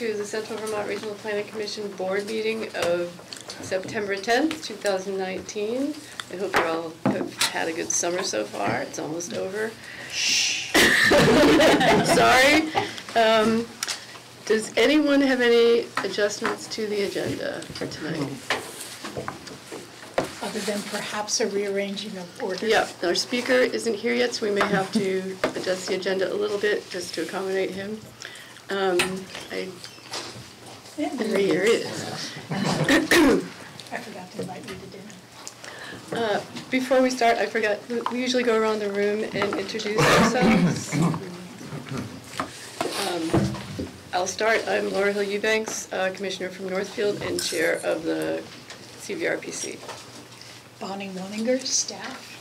everybody. To the Central Vermont Regional Planning Commission Board Meeting of September 10th, 2019. I hope you all have had a good summer so far. It's almost over. Shh. Sorry. Um, Does anyone have any adjustments to the agenda for tonight? Other than perhaps a rearranging of order. Yeah, our speaker isn't here yet, so we may have to adjust the agenda a little bit just to accommodate him. Um, I, Yeah, there. I forgot to invite you to dinner. Uh, Before we start, I forgot, we- we usually go around the room and introduce ourselves. Um, I'll start, I'm Laura Hill Eubanks, uh, Commissioner from Northfield and Chair of the CVRPC. Bonnie Waninger, staff.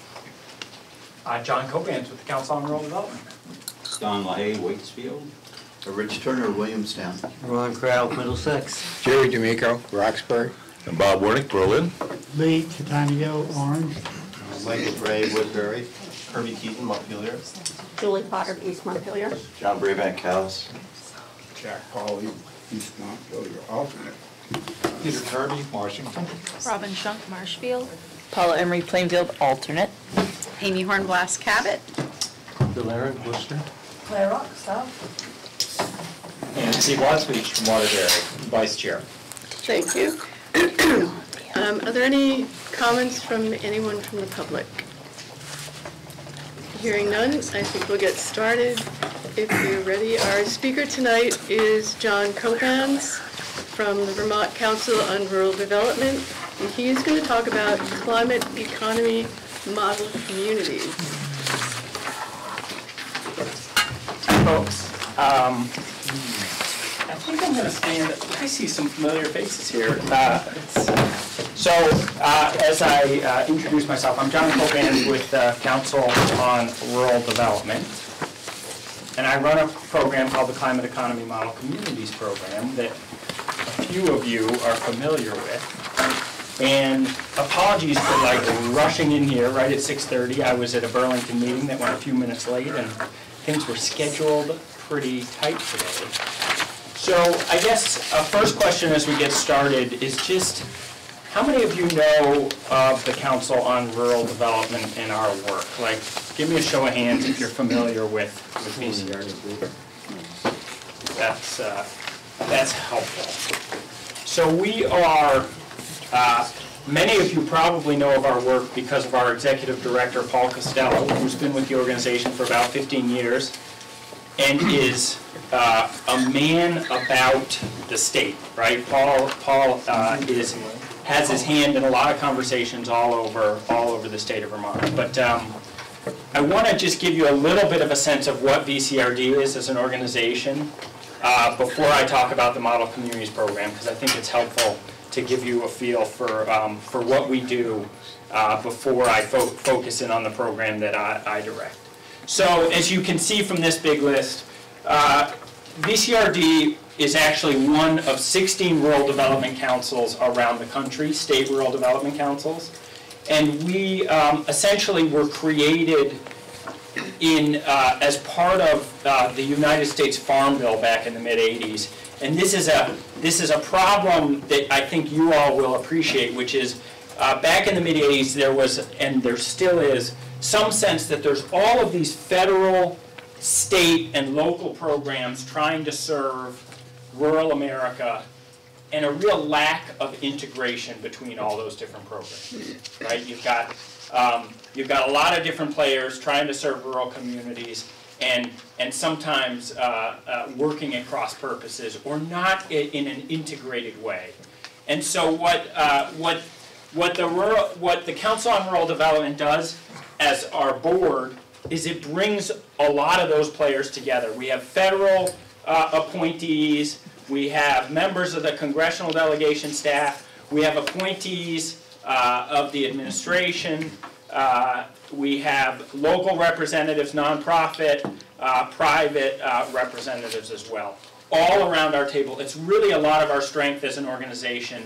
Uh, Jon Copans with the Council on Rural Development. Don LaHaye, Waitsfield. Uh, Rich Turner, Williamstown. Ron Krauth, Middlesex. Jerry D'Amico, Roxbury. And Bob Warnick, Berlin. Lee Catania, Orange. Uh, Michael Gray, Woodbury. Kirby Keaton, Montpelier. Julie Potter, East Montpelier. John Brayback, Calais. Jack Paul, East Montpelier, alternate. Peter Kirby, Washington. Robin Shunk, Marshfield. Paula Emery Plainfield, alternate. Amy Hornblast, Cabot. Bill Aaron, Worcester. Claire Rock, South. And Steve Lotspeich from Waterbury, Vice Chair. Thank you. Um, Are there any comments from anyone from the public? Hearing none, I think we'll get started. If you're ready, our speaker tonight is Jon Copans from the Vermont Council on Rural Development. And he's going to talk about climate economy model communities. Folks, um, I think I'm gonna stand, I see some familiar faces here. Uh, So, uh, as I uh, introduce myself, I'm Jon Copan with the Council on Rural Development. And I run a program called the Climate Economy Model Communities Program that a few of you are familiar with. And apologies for like rushing in here right at 6:30. I was at a Burlington meeting that went a few minutes late and things were scheduled pretty tight today. So I guess a first question as we get started is just, how many of you know of the Council on Rural Development and our work? Like, give me a show of hands if you're familiar with, with VCRD. That's, uh, that's helpful. So we are, uh, many of you probably know of our work because of our executive director, Paul Costello, who's been with the organization for about 15 years and is uh, a man about the state, right? Paul, Paul uh, is, has his hand in a lot of conversations all over, all over the state of Vermont. But um, I want to just give you a little bit of a sense of what VCRD is as an organization uh, before I talk about the Model Communities Program, because I think it's helpful to give you a feel for, um, for what we do uh, before I fo- focus in on the program that I, I direct. So as you can see from this big list, uh, VCRD is actually one of 16 rural development councils around the country, state rural development councils. And we um, essentially were created in, uh, as part of uh, the United States Farm Bill back in the mid-'80s. And this is a, this is a problem that I think you all will appreciate, which is, uh, back in the mid-'80s, there was, and there still is, some sense that there's all of these federal, state, and local programs trying to serve rural America, and a real lack of integration between all those different programs, right? You've got, um, you've got a lot of different players trying to serve rural communities, and, and sometimes uh, uh, working at cross purposes, or not i- in an integrated way. And so what, uh, what, what the rural, what the Council on Rural Development does as our board is it brings a lot of those players together. We have federal uh, appointees, we have members of the congressional delegation staff, we have appointees uh, of the administration, uh, we have local representatives, nonprofit, uh, private uh, representatives as well, all around our table. It's really a lot of our strength as an organization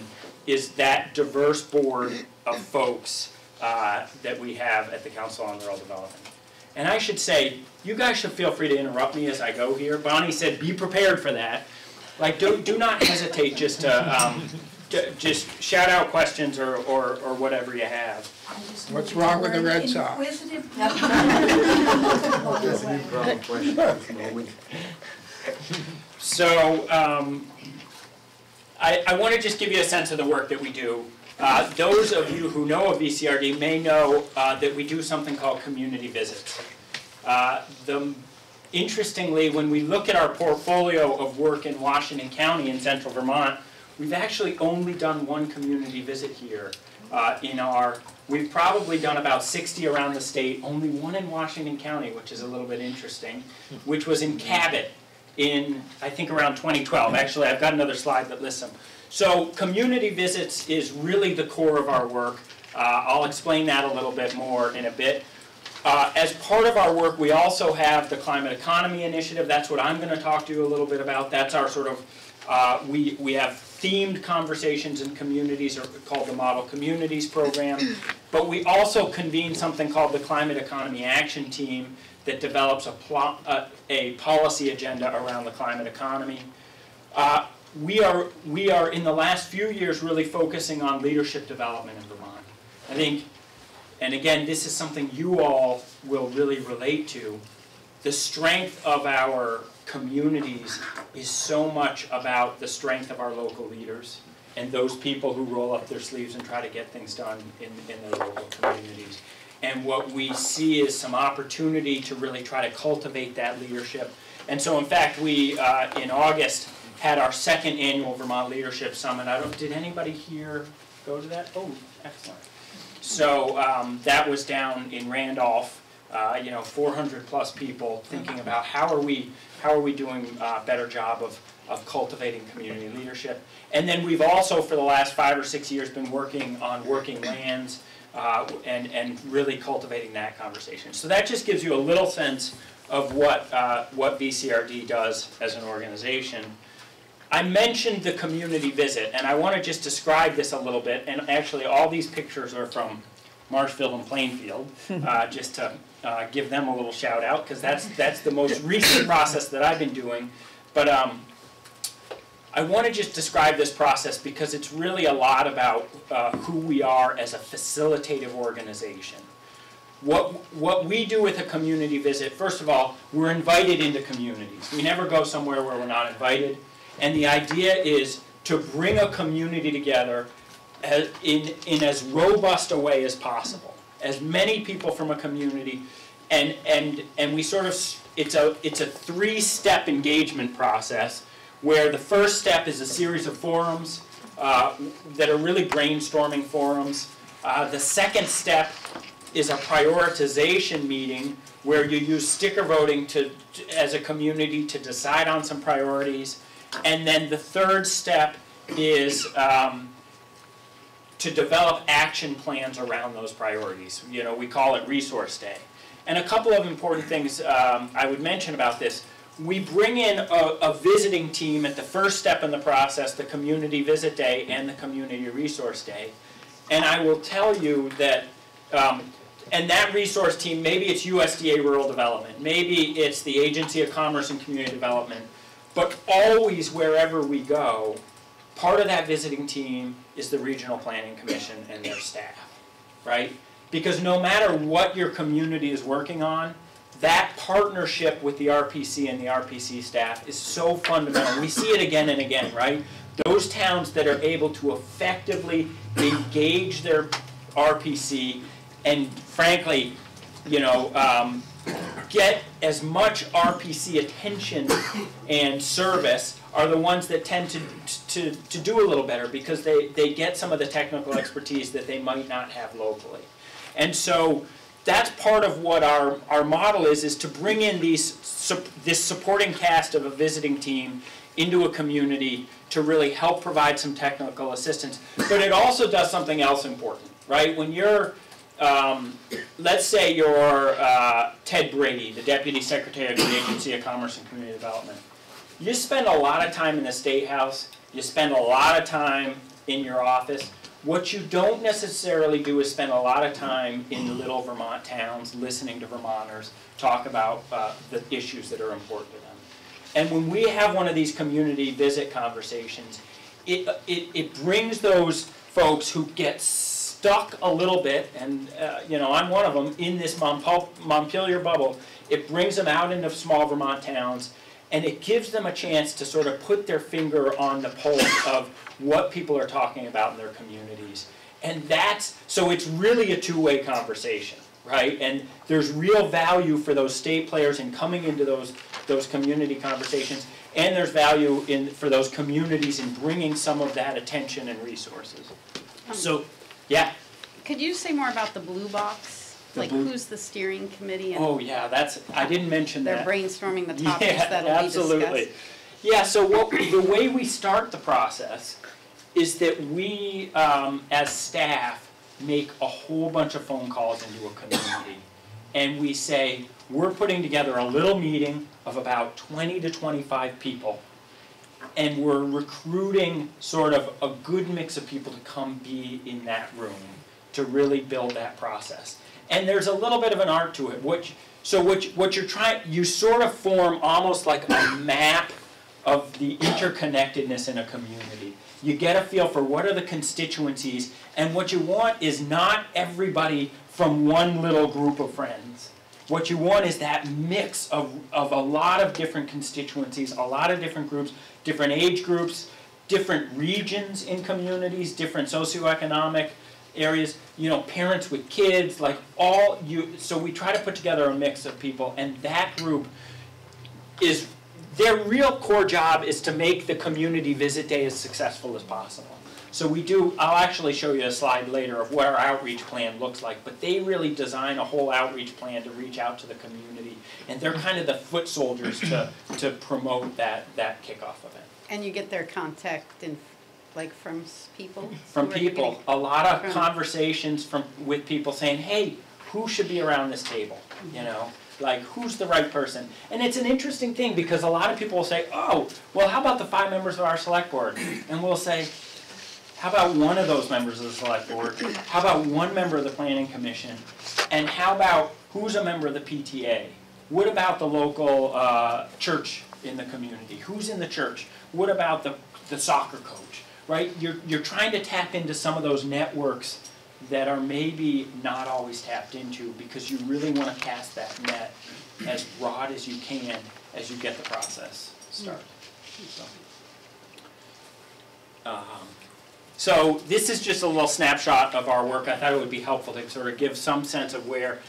is that diverse board of folks uh, that we have at the Council on Rural Development. And I should say, you guys should feel free to interrupt me as I go here. Bonnie said, be prepared for that. Like, do, do not hesitate just to, um, to- just shout out questions or, or, or whatever you have. What's wrong with the Red Sox? So, um, I, I want to just give you a sense of the work that we do. Uh, those of you who know of VCRD may know uh, that we do something called community visits. Uh, the, interestingly, when we look at our portfolio of work in Washington County in central Vermont, we've actually only done one community visit here uh, in our, we've probably done about 60 around the state, only one in Washington County, which is a little bit interesting, which was in Cabot in, I think, around 2012. Actually, I've got another slide that lists them. So community visits is really the core of our work. Uh, I'll explain that a little bit more in a bit. Uh, as part of our work, we also have the Climate Economy Initiative. That's what I'm going to talk to you a little bit about. That's our sort of, uh, we, we have themed conversations in communities called the Model Communities Program. But we also convene something called the Climate Economy Action Team that develops a, a policy agenda around the climate economy. Uh, we are, we are in the last few years really focusing on leadership development in Vermont. I think, and again, this is something you all will really relate to. The strength of our communities is so much about the strength of our local leaders and those people who roll up their sleeves and try to get things done in, in their local communities. And what we see is some opportunity to really try to cultivate that leadership. And so in fact, we, uh, in August, had our second annual Vermont Leadership Summit. I don't, did anybody here go to that? Oh, excellent. So um, that was down in Randolph, uh, you know, 400 plus people thinking about how are we, how are we doing a better job of, of cultivating community leadership. And then we've also, for the last five or six years, been working on working lands uh, and, and really cultivating that conversation. So that just gives you a little sense of what, uh, what VCRD does as an organization. I mentioned the community visit, and I want to just describe this a little bit. And actually, all these pictures are from Marshfield and Plainfield, uh, just to uh, give them a little shout out, because that's, that's the most recent process that I've been doing. But um, I want to just describe this process because it's really a lot about uh, who we are as a facilitative organization. What, what we do with a community visit, first of all, we're invited into communities. We never go somewhere where we're not invited. And the idea is to bring a community together in, in as robust a way as possible. As many people from a community, and, and, and we sort of, it's a, it's a three-step engagement process where the first step is a series of forums uh, that are really brainstorming forums. Uh, the second step is a prioritization meeting where you use sticker voting to, to, as a community to decide on some priorities. And then the third step is um, to develop action plans around those priorities. You know, we call it Resource Day. And a couple of important things um, I would mention about this. We bring in a, a, visiting team at the first step in the process, the Community Visit Day and the Community Resource Day. And I will tell you that, um, and that resource team, maybe it's USDA Rural Development, maybe it's the Agency of Commerce and Community Development, but always wherever we go, part of that visiting team is the Regional Planning Commission and their staff, right? Because no matter what your community is working on, that partnership with the RPC and the RPC staff is so fundamental. We see it again and again, right? Those towns that are able to effectively engage their RPC and frankly, you know, um, get as much RPC attention and service are the ones that tend to, to, to do a little better because they, they get some of the technical expertise that they might not have locally. And so that's part of what our, our model is, is to bring in these, this supporting cast of a visiting team into a community to really help provide some technical assistance. But it also does something else important, right? When you're, um, let's say you're uh, Ted Brady, the Deputy Secretary of the Agency of Commerce and Community Development. You spend a lot of time in the State House, you spend a lot of time in your office. What you don't necessarily do is spend a lot of time in the little Vermont towns, listening to Vermonters talk about uh, the issues that are important to them. And when we have one of these community visit conversations, it, it, it brings those folks who get stuck a little bit, and, uh, you know, I'm one of them, in this Montpel- Montpelier bubble. It brings them out into small Vermont towns, and it gives them a chance to sort of put their finger on the pulse of what people are talking about in their communities. And that's, so it's really a two-way conversation, right? And there's real value for those state players in coming into those, those community conversations. And there's value in, for those communities in bringing some of that attention and resources. So, yeah, Could you say more about the blue box? The Like blue- who's the steering committee and oh yeah, that's, I didn't mention that. they're brainstorming the topics Yeah, that'll be discussed? absolutely. Yeah, so what, the way we start the process is that we, um, as staff, make a whole bunch of phone calls into a community. And we say, we're putting together a little meeting of about twenty to twenty-five people. And we're recruiting sort of a good mix of people to come be in that room to really build that process. And there's a little bit of an art to it, which, so what, what you're trying, you sort of form almost like a map of the interconnectedness in a community. You get a feel for what are the constituencies, and what you want is not everybody from one little group of friends. What you want is that mix of, of a lot of different constituencies, a lot of different groups, different age groups, different regions in communities, different socioeconomic areas, you know, parents with kids, like all you, so we try to put together a mix of people, and that group is, their real core job is to make the community visit day as successful as possible. So we do, I'll actually show you a slide later of what our outreach plan looks like, but they really design a whole outreach plan to reach out to the community. And they're kind of the foot soldiers to, to promote that, that kickoff event. And you get their contact and, like, from people? From people, a lot of from- conversations from, with people saying, hey, who should be around this table, you mm-hmm. know? Like, who's the right person? And it's an interesting thing, because a lot of people will say, oh, well, how about the five members of our select board? And we'll say, how about one of those members of the select board? How about one member of the planning commission? And how about, who's a member of the PTA? What about the local, uh, church in the community? Who's in the church? What about the, the soccer coach, right? You're, you're trying to tap into some of those networks that are maybe not always tapped into because you really want to cast that net as broad as you can as you get the process started. So, um, So this is just a little snapshot of our work. I thought it would be helpful to sort of give some sense of where,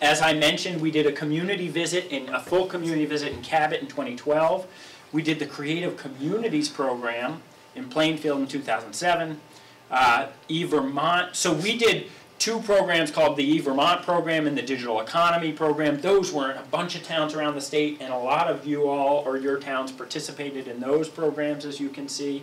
as I mentioned, we did a community visit in, a full community visit in Cabot in 2012. We did the Creative Communities Program in Plainfield in 2007. Uh, so we did two programs called the eVermont program and the Digital Economy program. Those were in a bunch of towns around the state, and a lot of you all or your towns participated in those programs, as you can see.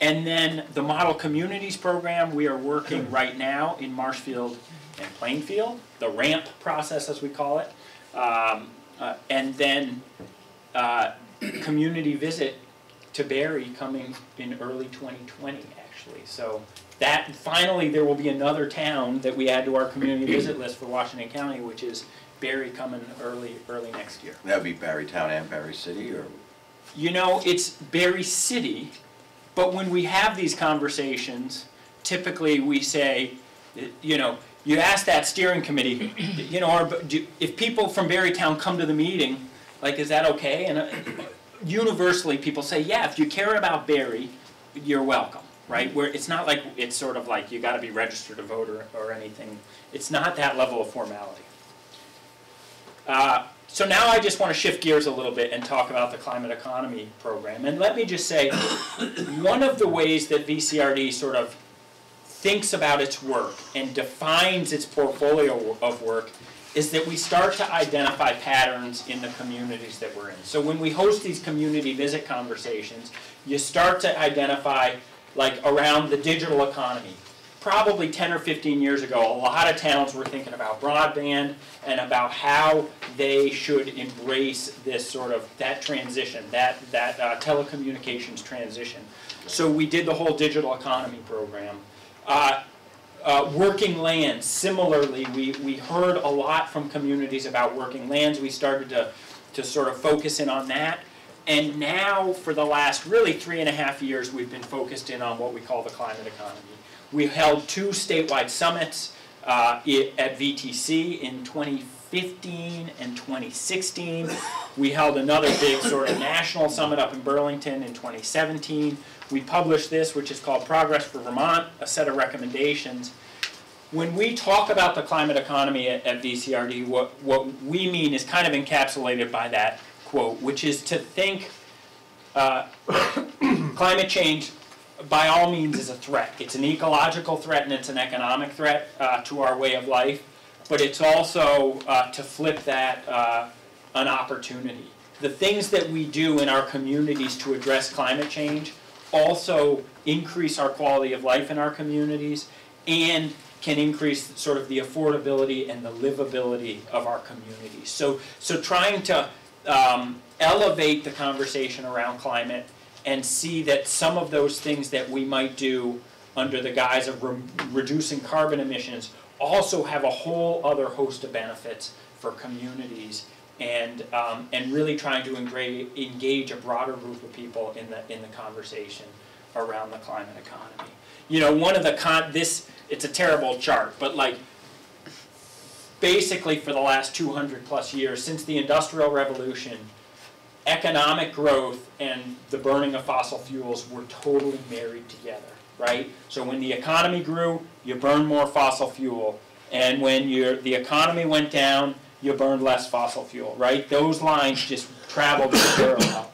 And then the Model Communities Program, we are working right now in Marshfield and Plainfield, the RAMP process as we call it. Um, uh, and then, uh, community visit to Barre coming in early twenty twenty, actually. So that, finally, there will be another town that we add to our community visit list for Washington County, which is Barre coming early, early next year. That'd be Barre Town and Barre City, or? You know, it's Barre City, but when we have these conversations, typically we say, you know, you ask that steering committee, you know, are, do, if people from Barre Town come to the meeting, like, is that okay? And uh, universally, people say, yeah, if you care about Barre, you're welcome, right? Where it's not like, it's sort of like you gotta be registered to vote or, or anything. It's not that level of formality. Uh, so now I just want to shift gears a little bit and talk about the climate economy program. And let me just say, one of the ways that VCRD sort of thinks about its work and defines its portfolio of work is that we start to identify patterns in the communities that we're in. So when we host these community visit conversations, you start to identify, like around the digital economy, probably 10 or 15 years ago, a lot of towns were thinking about broadband and about how they should embrace this sort of, that transition, that, that uh, telecommunications transition. So we did the whole digital economy program. Uh, uh, working lands, similarly, we, we heard a lot from communities about working lands. We started to, to sort of focus in on that. And now, for the last really three and a half years, we've been focused in on what we call the climate economy. We held two statewide summits uh, at VTC in 2015 and 2016. We held another big sort of national summit up in Burlington in 2017. We published this, which is called Progress for Vermont, a set of recommendations. When we talk about the climate economy at, at VCRD, what, what we mean is kind of encapsulated by that quote, which is to think uh, climate change by all means is a threat. It's an ecological threat and it's an economic threat uh, to our way of life, but it's also uh, to flip that uh, an opportunity. The things that we do in our communities to address climate change also increase our quality of life in our communities and can increase sort of the affordability and the livability of our communities. So, so trying to um, elevate the conversation around climate and see that some of those things that we might do under the guise of re- reducing carbon emissions also have a whole other host of benefits for communities and um, and really trying to engage a broader group of people in the in the conversation around the climate economy. You know, one of the con this it's a terrible chart, but like basically for the last 200 plus years since the industrial revolution economic growth and the burning of fossil fuels were totally married together, right? So when the economy grew, you burned more fossil fuel. And when your, the economy went down, you burned less fossil fuel, right? Those lines just traveled in parallel.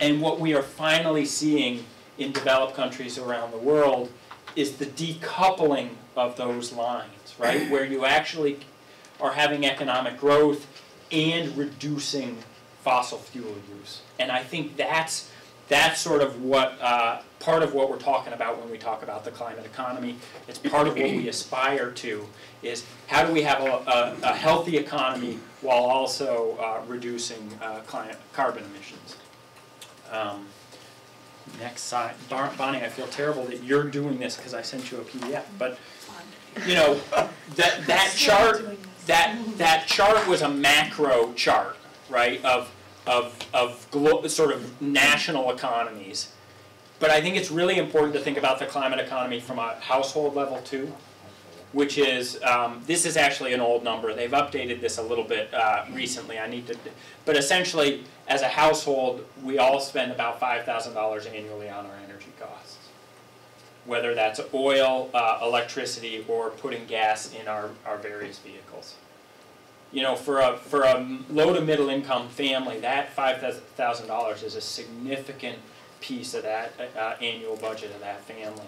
And what we are finally seeing in developed countries around the world is the decoupling of those lines, right? Where you actually are having economic growth and reducing fossil fuel use. And I think that's, that's sort of what, uh, part of what we're talking about when we talk about the climate economy. It's part of what we aspire to, is how do we have a, a, a healthy economy while also uh, reducing uh, climate, carbon emissions. Um, Next slide, Bonnie, I feel terrible that you're doing this because I sent you a PDF, but, you know, that, that chart, that, that chart was a macro chart, right, of, of, of sort of national economies. But I think it's really important to think about the climate economy from a household level too, which is, um, this is actually an old number, they've updated this a little bit, uh, recently, I need to, but essentially, as a household, we all spend about five thousand dollars annually on our energy costs. Whether that's oil, uh, electricity, or putting gas in our, our various vehicles. You know, for a, for a low to middle income family, that five thousand dollars is a significant piece of that, uh, annual budget of that family.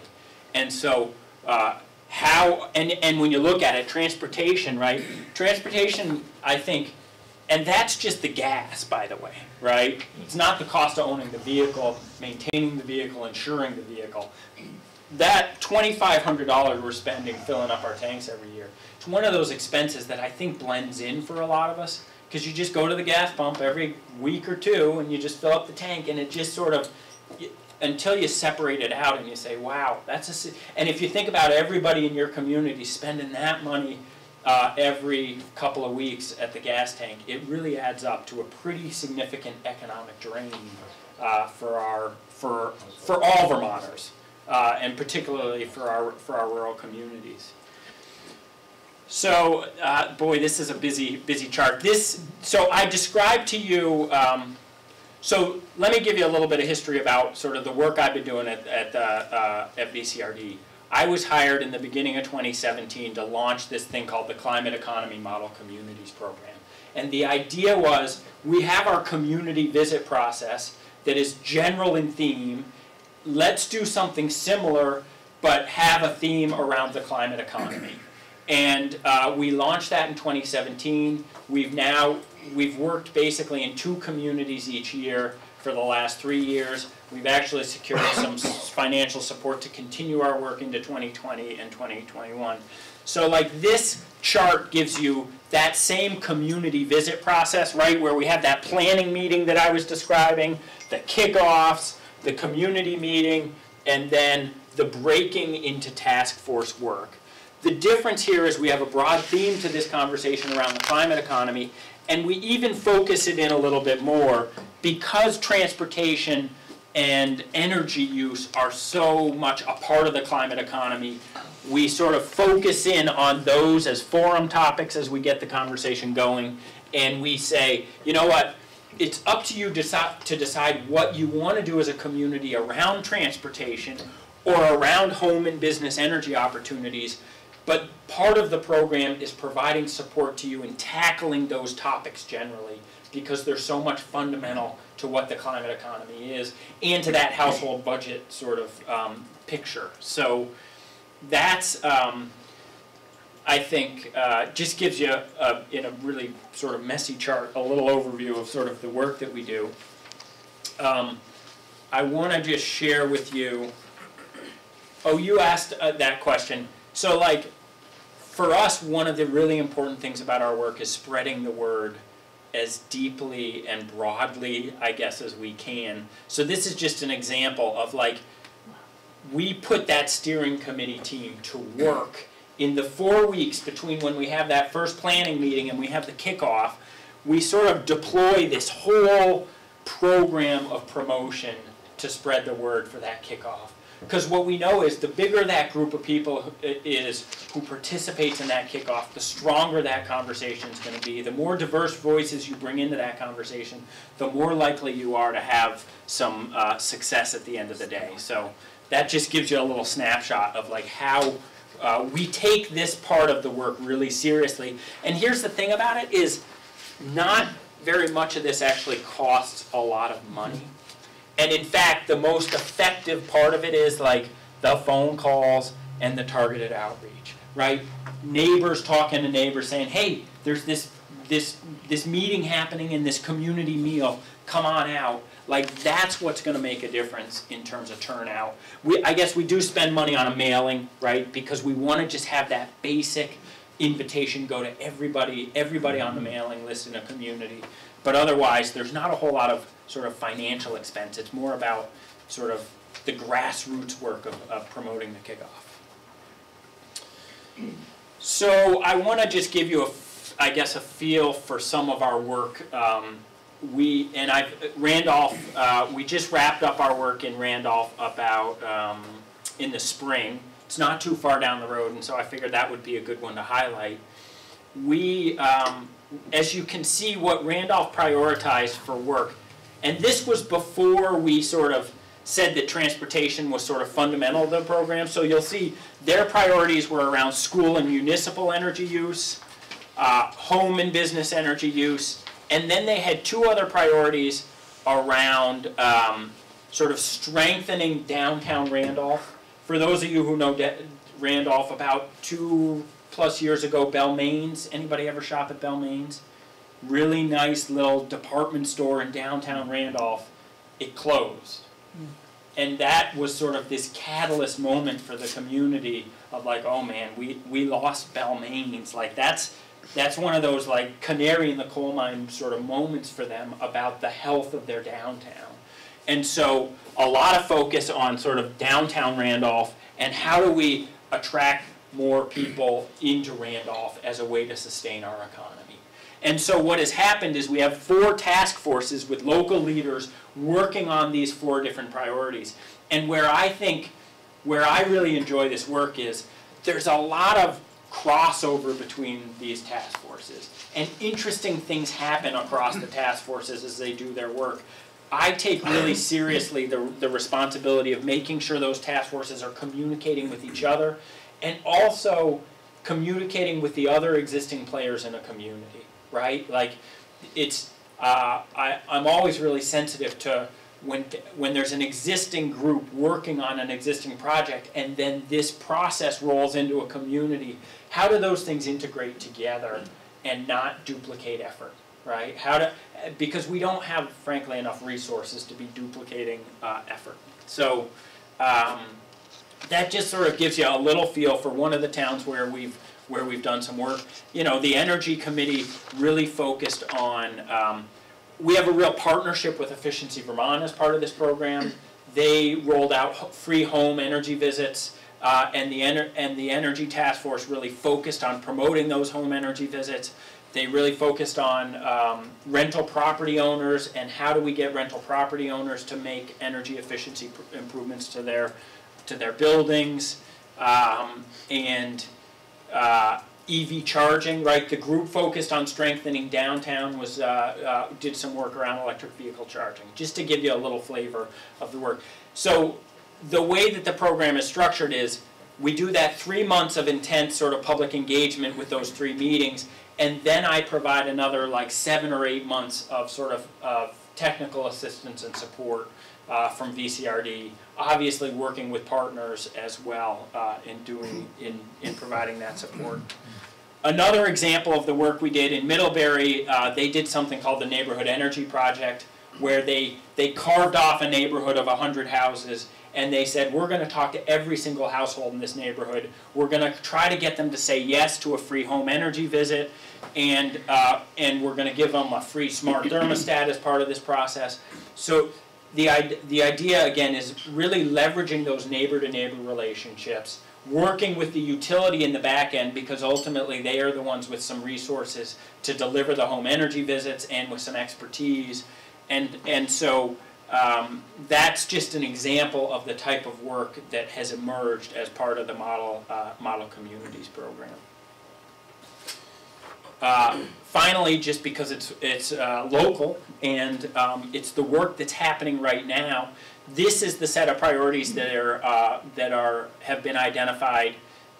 And so, uh, how, and, and when you look at it, transportation, right? Transportation, I think, and that's just the gas, by the way, right? It's not the cost of owning the vehicle, maintaining the vehicle, insuring the vehicle. That twenty-five hundred dollars we're spending filling up our tanks every year, it's one of those expenses that I think blends in for a lot of us. Cause you just go to the gas pump every week or two and you just fill up the tank and it just sort of, until you separate it out and you say, wow, that's a, and if you think about everybody in your community spending that money uh, every couple of weeks at the gas tank, it really adds up to a pretty significant economic drain uh, for our, for, for all Vermonters, uh, and particularly for our, for our rural communities. So, uh, boy, this is a busy, busy chart. This, so I described to you, um, so let me give you a little bit of history about sort of the work I've been doing at, at, uh, uh, at VCRD. I was hired in the beginning of 2017 to launch this thing called the Climate Economy Model Communities Program. And the idea was we have our community visit process that is general in theme. Let's do something similar, but have a theme around the climate economy. And uh, we launched that in 2017. We've now, we've worked basically in two communities each year for the last three years. We've actually secured some financial support to continue our work into 2020 and 2021. So like this chart gives you that same community visit process, right, where we have that planning meeting that I was describing, the kickoffs, the community meeting, and then the breaking into task force work. The difference here is we have a broad theme to this conversation around the climate economy, and we even focus it in a little bit more because transportation and energy use are so much a part of the climate economy. We sort of focus in on those as forum topics as we get the conversation going, and we say, you know what, it's up to you to decide what you want to do as a community around transportation or around home and business energy opportunities. But part of the program is providing support to you in tackling those topics generally because they're so much fundamental to what the climate economy is and to that household budget sort of um, picture. So that's, um, I think, uh, just gives you, a, in a really sort of messy chart, a little overview of sort of the work that we do. Um, I want to just share with you. Oh, you asked uh, that question. So, like, for us, one of the really important things about our work is spreading the word as deeply and broadly, I guess, as we can. So, this is just an example of like, we put that steering committee team to work in the four weeks between when we have that first planning meeting and we have the kickoff. We sort of deploy this whole program of promotion to spread the word for that kickoff. Because what we know is the bigger that group of people is who participates in that kickoff, the stronger that conversation is going to be. The more diverse voices you bring into that conversation, the more likely you are to have some uh, success at the end of the day. So that just gives you a little snapshot of like how uh, we take this part of the work really seriously. And here's the thing about it is not very much of this actually costs a lot of money. And in fact, the most effective part of it is like the phone calls and the targeted outreach, right? Neighbors talking to neighbors saying, hey, there's this, this, this meeting happening in this community meal, come on out. Like, that's what's gonna make a difference in terms of turnout. We, I guess we do spend money on a mailing, right? Because we wanna just have that basic invitation go to everybody, everybody on the mailing list in a community. But otherwise, there's not a whole lot of sort of financial expense. It's more about sort of the grassroots work of, of promoting the kickoff. So I want to just give you a, I guess, a feel for some of our work. Um, we and I, Randolph. Uh, we just wrapped up our work in Randolph about um, in the spring. It's not too far down the road, and so I figured that would be a good one to highlight. We, um, as you can see, what Randolph prioritized for work, and this was before we sort of said that transportation was sort of fundamental to the program. So you'll see their priorities were around school and municipal energy use, uh, home and business energy use, and then they had two other priorities around um, sort of strengthening downtown Randolph. For those of you who know De- Randolph, about two plus years ago, Belmains. Anybody ever shop at Belmains? Really nice little department store in downtown Randolph. It closed. And that was sort of this catalyst moment for the community of like, oh man, we, we lost Belmains. Like that's that's one of those like canary in the coal mine sort of moments for them about the health of their downtown. And so a lot of focus on sort of downtown Randolph and how do we attract more people into Randolph as a way to sustain our economy. And so what has happened is we have four task forces with local leaders working on these four different priorities. And where I think, where I really enjoy this work is there's a lot of crossover between these task forces. And interesting things happen across the task forces as they do their work. I take really seriously the, the responsibility of making sure those task forces are communicating with each other and also communicating with the other existing players in a community, right? Like, it's, uh, I, I'm always really sensitive to when, when there's an existing group working on an existing project and then this process rolls into a community, how do those things integrate together and not duplicate effort, right? How to, because we don't have frankly enough resources to be duplicating uh, effort. So um, that just sort of gives you a little feel for one of the towns where we've where we've done some work. You know, the energy committee really focused on. Um, we have a real partnership with Efficiency Vermont as part of this program. they rolled out free home energy visits, uh, and the and the energy task force really focused on promoting those home energy visits. They really focused on um, rental property owners and how do we get rental property owners to make energy efficiency pr- improvements to their to their buildings, um, and uh, EV charging, right? The group focused on strengthening downtown was, uh, uh, did some work around electric vehicle charging, just to give you a little flavor of the work. So the way that the program is structured is, we do that three months of intense sort of public engagement with those three meetings, and then I provide another like seven or eight months of sort of, technical assistance and support uh, from VCRD, obviously working with partners as well uh, in doing, in, in providing that support. Another example of the work we did in Middlebury, uh, they did something called the Neighborhood Energy Project, where they, they carved off a neighborhood of 100 houses and they said, we're going to talk to every single household in this neighborhood. We're going to try to get them to say yes to a free home energy visit, and uh, and we're going to give them a free smart thermostat as part of this process. So the the idea again is really leveraging those neighbor to neighbor relationships, working with the utility in the back end because ultimately they are the ones with some resources to deliver the home energy visits and with some expertise, and and so. Um, that's just an example of the type of work that has emerged as part of the model uh, model communities program. Uh, finally, just because it's it's uh, local and um, it's the work that's happening right now, this is the set of priorities that are uh, that are have been identified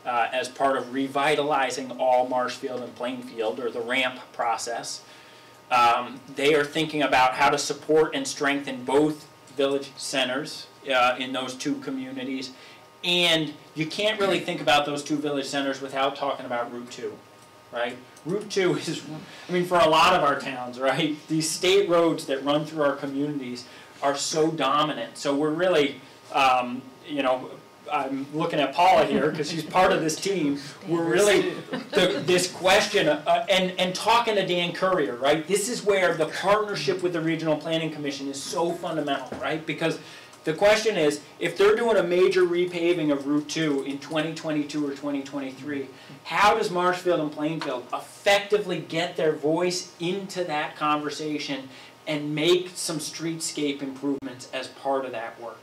uh, as part of revitalizing all Marshfield and Plainfield, or the RAMP process. Um, they are thinking about how to support and strengthen both village centers uh, in those two communities. And you can't really think about those two village centers without talking about Route 2, right? Route 2 is, I mean, for a lot of our towns, right? These state roads that run through our communities are so dominant. So we're really, um, you know, I'm looking at Paula here because she's part of this team. We're really the, this question uh, and and talking to Dan Currier, right? This is where the partnership with the Regional Planning Commission is so fundamental, right? Because the question is, if they're doing a major repaving of Route 2 in 2022 or 2023, how does Marshfield and Plainfield effectively get their voice into that conversation and make some streetscape improvements as part of that work?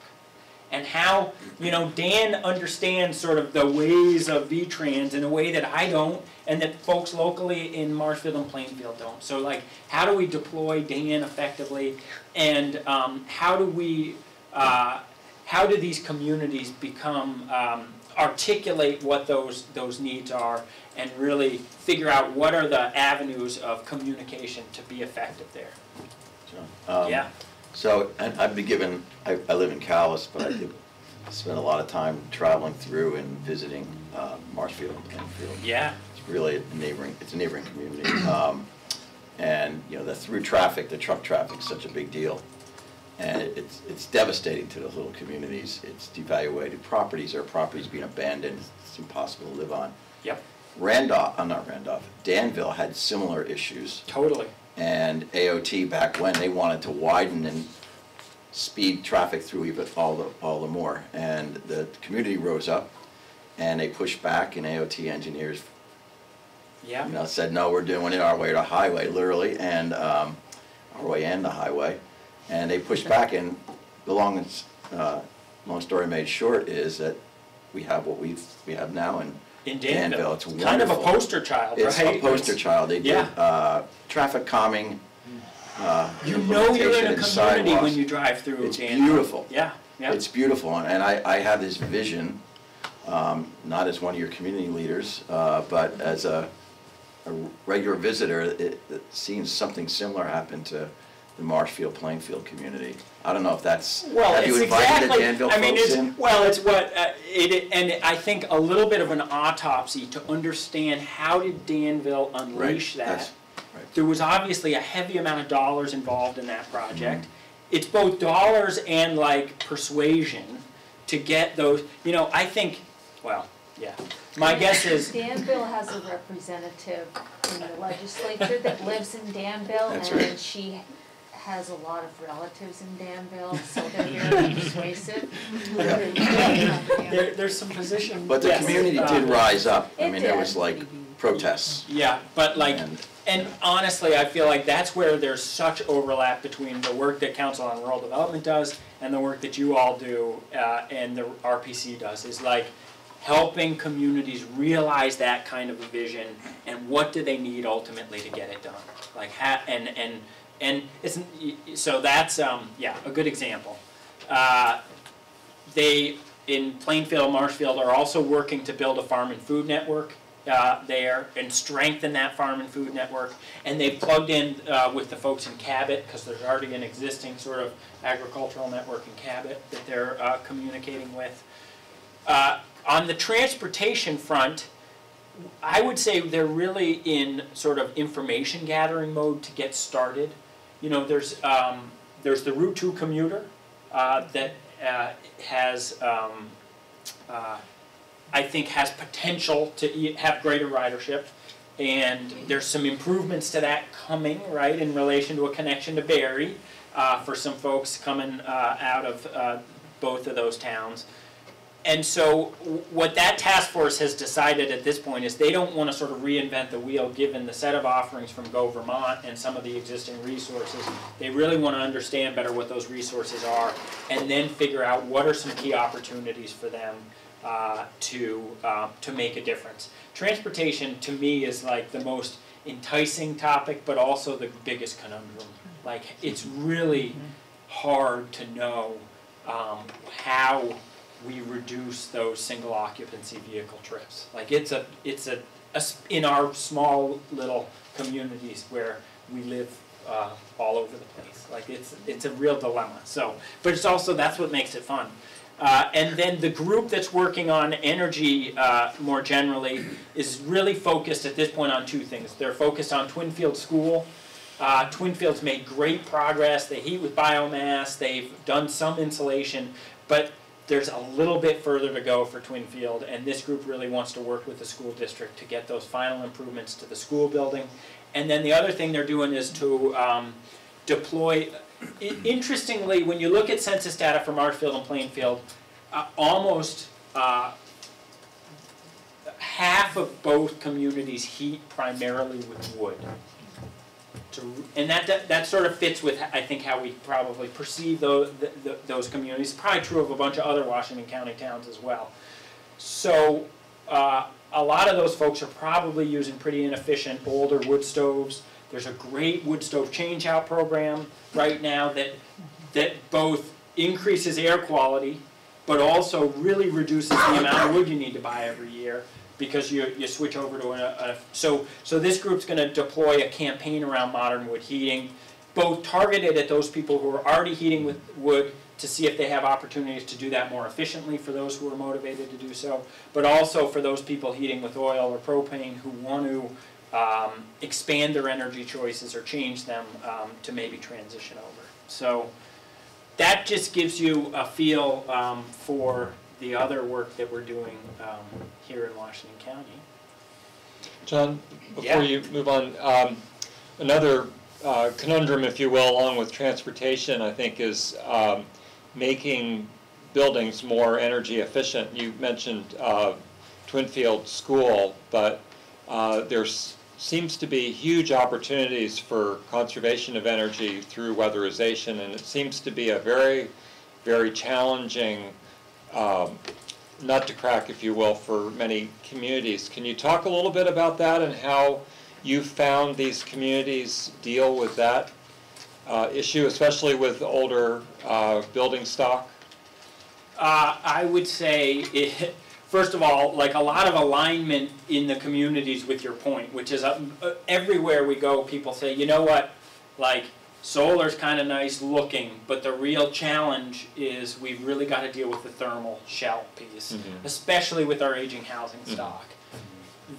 And how, you know, Dan understands sort of the ways of V-Trans in a way that I don't, and that folks locally in Marshfield and Plainfield don't. So like, how do we deploy Dan effectively, and um, how do we, uh, how do these communities become, um, articulate what those, those needs are, and really figure out what are the avenues of communication to be effective there? Um, Yeah. So, and I've been given, I, I live in Calais, but I do spend a lot of time traveling through and visiting uh, Marshfield and Plainfield. Yeah. It's really a neighboring, it's a neighboring community. Um, And, you know, the through traffic, the truck traffic's such a big deal. And it's, it's devastating to those little communities. It's devaluated properties, or properties being abandoned, it's impossible to live on. Yep. Randolph, I'm not Randolph, Danville had similar issues. Totally. And AOT back when, they wanted to widen and speed traffic through even all the, all the more. And the community rose up and they pushed back and AOT engineers, Yeah. you know, said, no, we're doing it our way to highway, literally, and, um, our way and the highway. And they pushed back and the long, uh, long story made short is that we have what we, we have now in In Danville. Danville. It's Kind of a poster child, right? It's a poster child. They did, Yeah. uh, traffic calming, uh, You know you're in implementation a and community when you drive through It's Danville. beautiful. Yeah, yeah. It's beautiful, and I, I have this vision, um, not as one of your community leaders, uh, but as a, a regular visitor, it, it seems something similar happened to the Marshfield Plainfield community. I don't know if that's, Well, have you invited the Danville I mean, folks it's, in? well, it's what, uh, it, and I think a little bit of an autopsy to understand how did Danville unleash Right, that? that's- right. There was obviously a heavy amount of dollars involved in that project. Mm-hmm. It's both dollars and like persuasion to get those, you know, I think, well, yeah. My guess is, Danville has a representative in the legislature that lives in Danville, That's and right. she has a lot of relatives in Danville, so they're very persuasive. There, there's some position. But the yes, community uh, did rise up. I It mean, there was like protests. Yeah, but like, And- and honestly, I feel like that's where there's such overlap between the work that Council on Rural Development does and the work that you all do, uh, and the RPC does, is like helping communities realize that kind of a vision and what do they need ultimately to get it done. Like ha, and, and, and so that's, um, yeah, a good example. Uh, they, in Plainfield, Marshfield, are also working to build a farm and food network uh, there and strengthen that farm and food network. And they've plugged in uh, with the folks in Cabot, because there's already an existing sort of agricultural network in Cabot that they're uh, communicating with. Uh, On the transportation front, I would say they're really in sort of information gathering mode to get started. You know, there's, um, there's the Route Two commuter, uh, that, uh, has, um, uh, I think has potential to have greater ridership. And there's some improvements to that coming, right, in relation to a connection to Barre, uh, for some folks coming, uh, out of, uh, both of those towns. And so what that task force has decided at this point is they don't want to sort of reinvent the wheel, given the set of offerings from Go Vermont and some of the existing resources. They really want to understand better what those resources are and then figure out what are some key opportunities for them uh, to, uh, to make a difference. Transportation, to me, is like the most enticing topic, but also the biggest conundrum. Like, it's really hard to know um, how we reduce those single occupancy vehicle trips. Like it's a, it's a, a in our small little communities where we live uh, all over the place. Like it's, it's a real dilemma. So, but it's also, that's what makes it fun. Uh, and then the group that's working on energy uh, more generally is really focused at this point on two things. They're focused on Twinfield School. Uh, Twinfield's made great progress. They heat with biomass. They've done some insulation, but there's a little bit further to go for Twinfield, and this group really wants to work with the school district to get those final improvements to the school building. And then the other thing they're doing is to um, deploy, interestingly, when you look at census data for Marshfield and Plainfield, uh, almost uh, half of both communities heat primarily with wood. To, and that, that, that sort of fits with, I think, how we probably perceive those, those communities. Probably true of a bunch of other Washington County towns as well. So, uh, a lot of those folks are probably using pretty inefficient older wood stoves. There's a great wood stove change-out program right now that, that both increases air quality, but also really reduces the amount of wood you need to buy every year because you, you switch over to a, a, so, so this group's gonna deploy a campaign around modern wood heating, both targeted at those people who are already heating with wood to see if they have opportunities to do that more efficiently for those who are motivated to do so, but also for those people heating with oil or propane who want to um, expand their energy choices or change them um, to maybe transition over. So that just gives you a feel um, for the other work that we're doing um, here in Washington County. Jon, Yeah. before you move on, um, another uh, conundrum, if you will, along with transportation, I think, is um, making buildings more energy efficient. You mentioned uh, Twinfield School, but uh, there's seems to be huge opportunities for conservation of energy through weatherization, and it seems to be a very, very challenging um, nut to crack, if you will, for many communities. Can you talk a little bit about that and how you found these communities deal with that uh, issue, especially with older uh, building stock? Uh, I would say, it, first of all, like a lot of alignment in the communities with your point, which is uh, everywhere we go, people say, you know what, like solar's kind of nice looking, but the real challenge is we've really got to deal with the thermal shell piece, Mhm. especially with our aging housing Mhm. stock.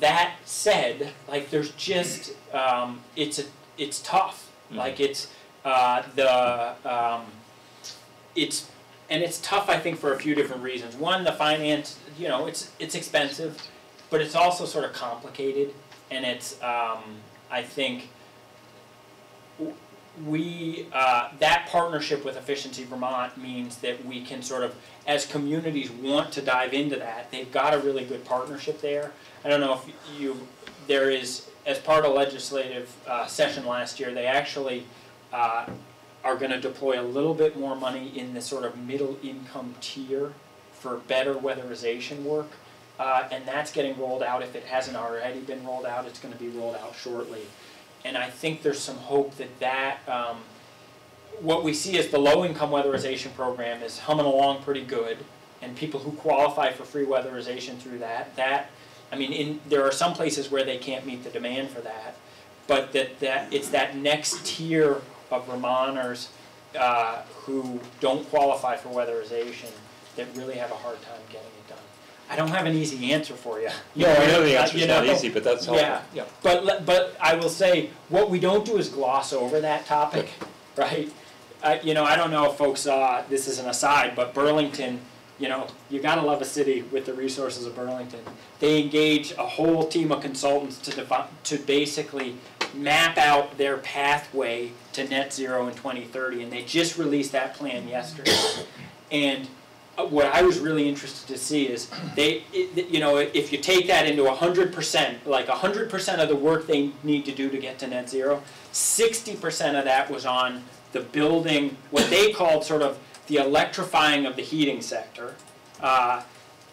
That said, like there's just um, it's a it's tough. Mhm. Like it's uh, the um, it's and it's tough I think for a few different reasons. One, the finance, you know, it's it's expensive, but it's also sort of complicated, and it's um, I think we, uh, that partnership with Efficiency Vermont means that we can sort of, as communities want to dive into that, they've got a really good partnership there. I don't know if you, there is, as part of legislative uh, session last year, they actually uh, are gonna deploy a little bit more money in the sort of middle income tier for better weatherization work. Uh, and that's getting rolled out, if it hasn't already been rolled out, it's gonna be rolled out shortly. And I think there's some hope that that, um, what we see is the low-income weatherization program is humming along pretty good. And people who qualify for free weatherization through that, that, I mean, in, there are some places where they can't meet the demand for that. But that, that, it's that next tier of Vermonters, uh, who don't qualify for weatherization that really have a hard time getting it. I don't have an easy answer for you. No, I know the Uh, answer's you not easy, but that's helpful. Yeah, Yeah. but, but I will say, what we don't do is gloss over that topic, right? Uh, you know, I don't know if folks saw, this is an aside, but Burlington, you know, you gotta love a city with the resources of Burlington. They engage a whole team of consultants to to basically map out their pathway to net zero in twenty thirty, and they just released that plan yesterday. And uh, what I was really interested to see is they, it, you know, if you take that into hundred percent, like hundred percent of the work they need to do to get to net zero, 60% of that was on the building, what they called sort of the electrifying of the heating sector. Uh,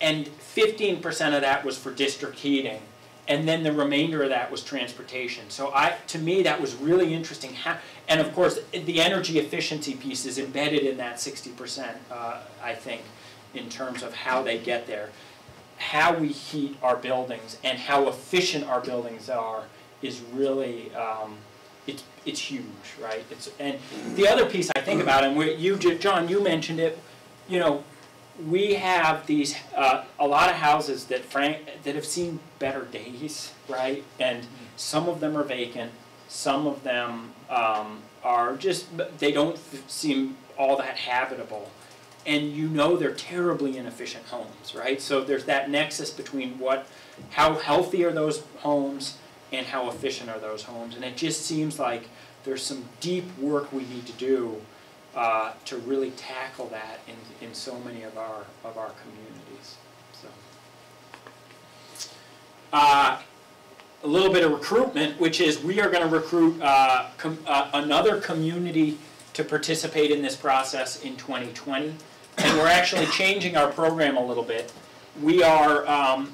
and fifteen percent of that was for district heating. And then the remainder of that was transportation. So I, to me, that was really interesting. How, and of course, the energy efficiency piece is embedded in that sixty percent, uh, I think, in terms of how they get there. How we heat our buildings and how efficient our buildings are is really, um, it's, it's huge, right? It's, and the other piece I think about, and we, you, John, you mentioned it, you know, we have these, uh, a lot of houses that frank, that have seen better days, right? And some of them are vacant, some of them, um, are just, they don't seem all that habitable. And you know they're terribly inefficient homes, right? So there's that nexus between what, how healthy are those homes and how efficient are those homes? And it just seems like there's some deep work we need to do uh, to really tackle that in, in so many of our, of our communities, so. Uh, a little bit of recruitment, which is we are gonna recruit, uh, com- uh, another community to participate in this process in twenty twenty. And we're actually changing our program a little bit. We are, um,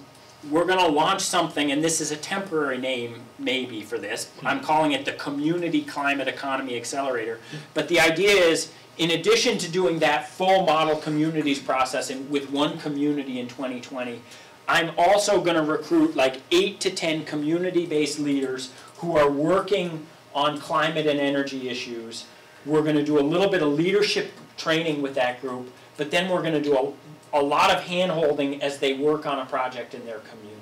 we're gonna launch something, and this is a temporary name maybe for this. I'm calling it the Community Climate Economy Accelerator. But the idea is, in addition to doing that full model communities process with one community in 2020, I'm also gonna recruit like eight to 10 community-based leaders who are working on climate and energy issues. We're gonna do a little bit of leadership training with that group, but then we're gonna do a, a lot of hand-holding as they work on a project in their community.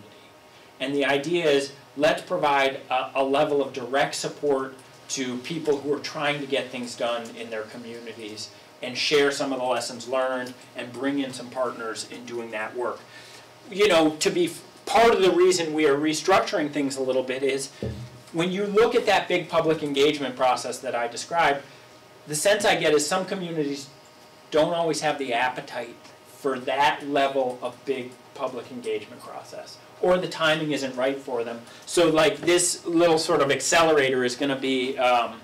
And the idea is, let's provide a, a level of direct support to people who are trying to get things done in their communities and share some of the lessons learned and bring in some partners in doing that work. You know, to be, part of the reason we are restructuring things a little bit is when you look at that big public engagement process that I described, the sense I get is some communities don't always have the appetite for that level of big public engagement process. Or the timing isn't right for them. So like this little sort of accelerator is gonna be um,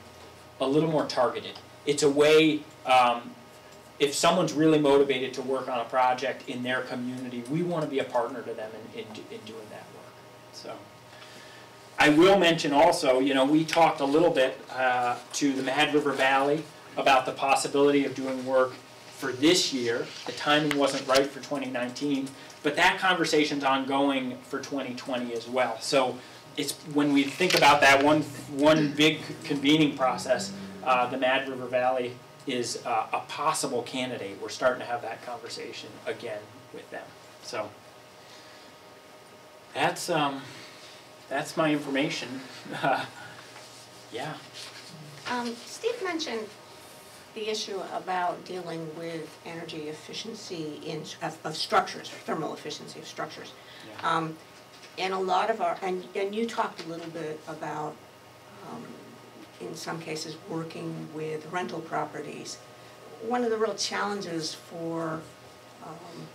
a little more targeted. It's a way, um, if someone's really motivated to work on a project in their community, we wanna be a partner to them in, in, in doing that work, so. I will mention also, you know, we talked a little bit uh, to the Mad River Valley about the possibility of doing work for this year. The timing wasn't right for 2019, but that conversation's ongoing for 2020 as well. So it's, when we think about that one, one big convening process, uh, the Mad River Valley is uh, a possible candidate. We're starting to have that conversation again with them, so. That's, um, that's my information. Yeah. Um, Steve mentioned the issue about dealing with energy efficiency in, of, of structures, thermal efficiency of structures. Yeah. Um, and a lot of our, and, and you talked a little bit about, um, in some cases, working with rental properties. One of the real challenges for, um,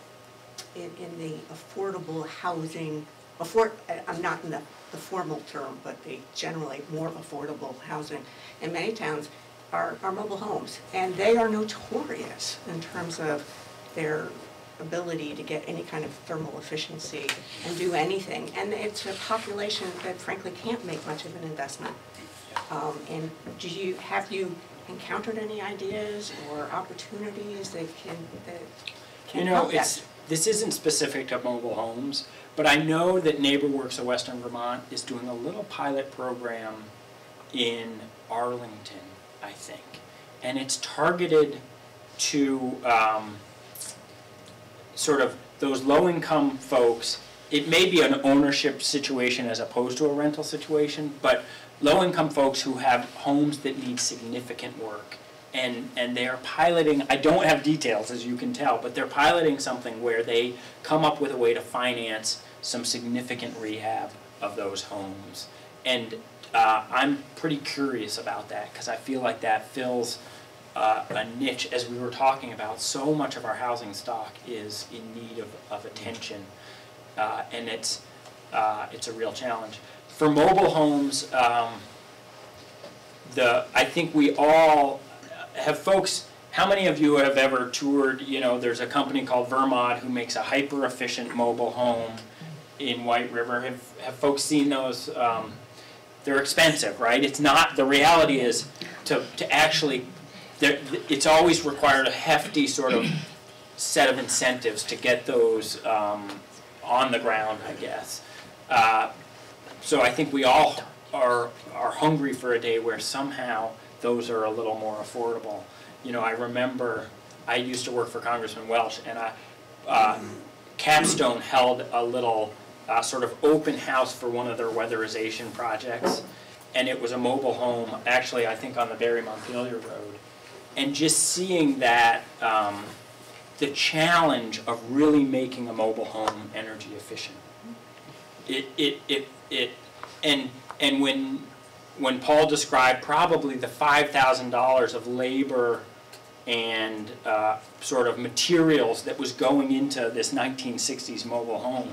in, in the affordable housing, afford, I- I'm not in the, the formal term, but the generally more affordable housing in many towns are, are mobile homes. And they are notorious in terms of their ability to get any kind of thermal efficiency and do anything. And it's a population that frankly can't make much of an investment. Um, and do you, have you encountered any ideas or opportunities that can, that You can know, help that? it's, this isn't specific to mobile homes, but I know that NeighborWorks of Western Vermont is doing a little pilot program in Arlington, I think. And it's targeted to, um, sort of those low-income folks. It may be an ownership situation as opposed to a rental situation, but low-income folks who have homes that need significant work. And, and they're piloting, I don't have details, as you can tell, but they're piloting something where they come up with a way to finance some significant rehab of those homes. And uh, I'm pretty curious about that, because I feel like that fills uh, a niche, as we were talking about, so much of our housing stock is in need of, of attention. Uh, and it's, uh, it's a real challenge. For mobile homes, um, the, I think we all, have folks, how many of you have ever toured, you know, there's a company called Vermod who makes a hyper-efficient mobile home in White River. Have, have folks seen those? Um, they're expensive, right? It's not, the reality is to, to actually, it's always required a hefty sort of set of incentives to get those um, on the ground, I guess. Uh, so I think we all are, are hungry for a day where somehow those are a little more affordable. You know, I remember, I used to work for Congressman Welch, and I, uh, Capstone held a little uh, sort of open house for one of their weatherization projects. And it was a mobile home, actually, I think on the Barre Montpelier Road. And just seeing that, um, the challenge of really making a mobile home energy efficient. It, it, it, it, and, and when, when Paul described probably the five thousand dollars of labor and uh, sort of materials that was going into this nineteen sixties mobile home,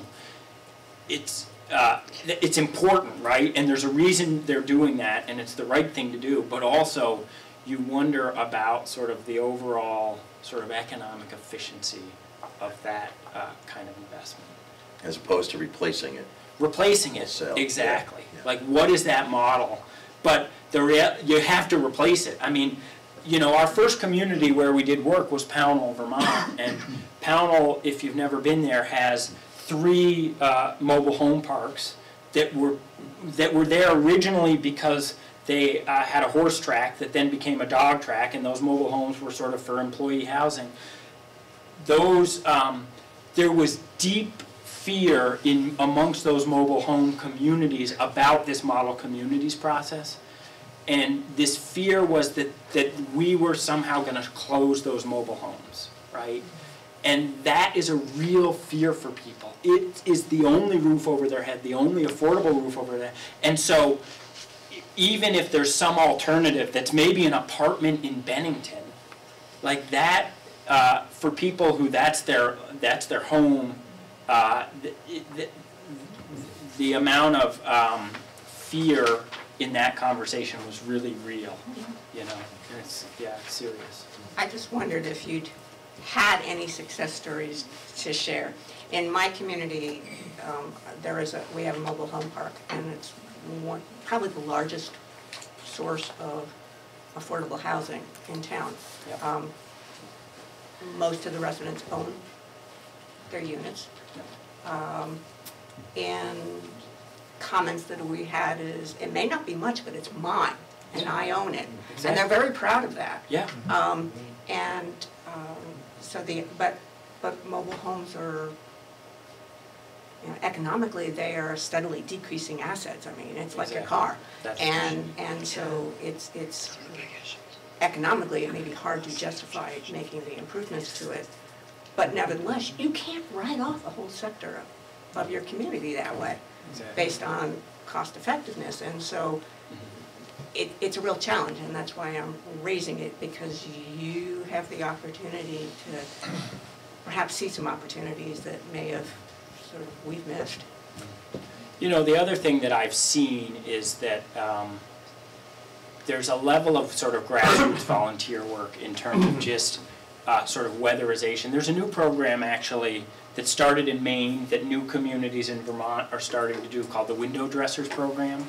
it's, uh, it's important, right? And there's a reason they're doing that, and it's the right thing to do, but also you wonder about sort of the overall sort of economic efficiency of that uh, kind of investment. As opposed to replacing it. Replacing it, Wholesale, yeah, exactly. yeah. Like, what is that model? But the rea, you have to replace it. I mean, you know, our first community where we did work was Pownal, Vermont. And Pownal, if you've never been there, has three uh, mobile home parks that were, that were there originally because they uh, had a horse track that then became a dog track, and those mobile homes were sort of for employee housing. Those, um, there was deep fear in amongst those mobile home communities about this model communities process. And this fear was that, that we were somehow gonna close those mobile homes, right? And that is a real fear for people. It is the only roof over their head, the only affordable roof over their, head. and so even if there's some alternative that's maybe an apartment in Bennington, like that, uh, for people who that's their, that's their home, uh, the, the, the amount of, um, fear in that conversation was really real, you know, it's, yeah, serious. I just wondered if you'd had any success stories to share. In my community, um, there is a, we have a mobile home park, and it's one, probably the largest source of affordable housing in town. Yep. Um, Most of the residents own their units. Um, And comments that we had is, it may not be much, but it's mine, and I own it. And they're very proud of that. Yeah, Um, and, so the, but, but mobile homes are, you know, economically, they are steadily decreasing assets, I mean, it's like a Exactly. car. That's And, and so it's, it's, economically, it may be hard to justify making the improvements to it. But nevertheless, you can't write off a whole sector of, of your community that way exactly. based on cost effectiveness. And so it, it's a real challenge, and that's why I'm raising it, because you have the opportunity to perhaps see some opportunities that may have sort of we've missed. You know, the other thing that I've seen is that um, there's a level of sort of grassroots volunteer work in terms of just uh, sort of weatherization. There's a new program actually that started in Maine that new communities in Vermont are starting to do called the Window Dressers Program.